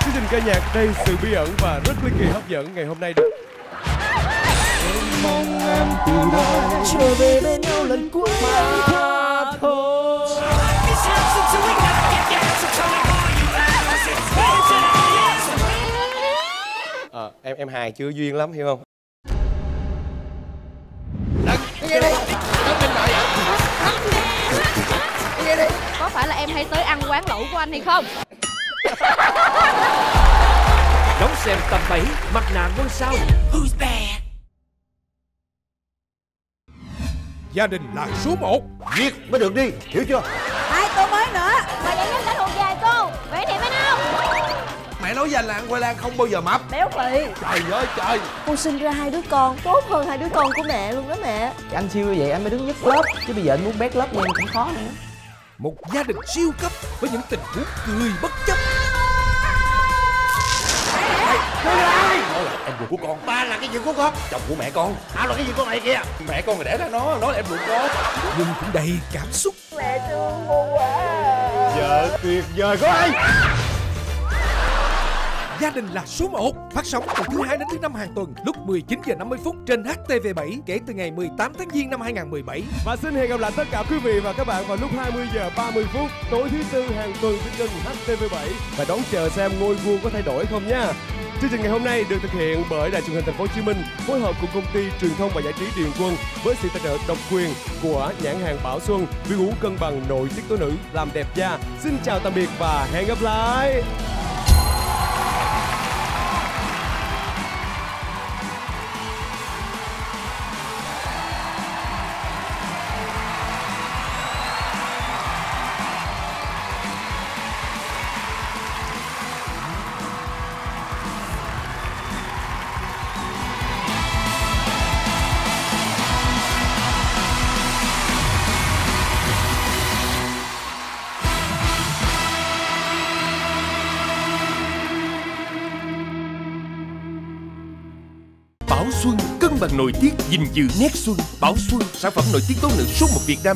Speaker 2: Chương trình ca nhạc đầy sự bí ẩn và rất ly kỳ hấp dẫn ngày hôm nay được
Speaker 13: mong em từ đây trở về bên nhau lần cuối mà thôi.
Speaker 2: Ờ, em em hài chưa? Duyên lắm hiểu không?
Speaker 11: Nghe đi nghe đi.
Speaker 5: Có phải là em hay tới ăn quán lẩu của anh hay không?
Speaker 22: đón xem tập 7 mặt nạ ngôi sao.
Speaker 1: Gia đình là số 1
Speaker 12: Viết mới được đi, hiểu chưa?
Speaker 3: hai cô mới nữa. Mà giải nhất đã thuộc về cô. Vậy thì phải không
Speaker 12: Mẹ nói với anh là ăn khoai lang không bao giờ mập.
Speaker 3: Béo phì.
Speaker 12: Trời ơi trời.
Speaker 3: Con sinh ra hai đứa con. Tốt hơn hai đứa con của mẹ luôn đó mẹ.
Speaker 23: Anh siêu như vậy anh mới đứng nhất lớp. Chứ bây giờ anh muốn bét lớp như em cũng khó nữa
Speaker 1: Một gia đình siêu cấp với những tình huống cười bất chấp.
Speaker 12: Nó là em ruột của con. Ba là cái gì của con? Chồng của mẹ con. Tao là cái gì của mày kia? Mẹ con rồi đẻ ra nó, nó là em ruột con
Speaker 1: Nhưng cũng đầy cảm xúc.
Speaker 3: Mẹ thương cô quá
Speaker 12: Vợ tuyệt vời của ai
Speaker 1: Gia đình là số 1 Phát sóng từ thứ hai đến thứ năm hàng tuần, Lúc 19 giờ 50 phút trên HTV7 Kể từ ngày 18 tháng Giêng năm 2017
Speaker 2: và xin hẹn gặp lại tất cả quý vị và các bạn vào lúc 20 giờ 30 phút tối thứ tư hàng tuần trên kênh HTV7 và đón chờ xem ngôi vua có thay đổi không nha. Chương trình ngày hôm nay được thực hiện bởi Đài truyền hình Thành phố Hồ Chí Minh, phối hợp cùng công ty truyền thông và giải trí Điền Quân với sự tài trợ độc quyền của nhãn hàng Bảo Xuân, viên uống cân bằng nội tiết tố nữ làm đẹp da. Xin chào tạm biệt và hẹn gặp lại.
Speaker 24: Bảo nội tiết gìn giữ nét xuân, Bảo Xuân, sản phẩm nội tiết tố nữ số một Việt Nam.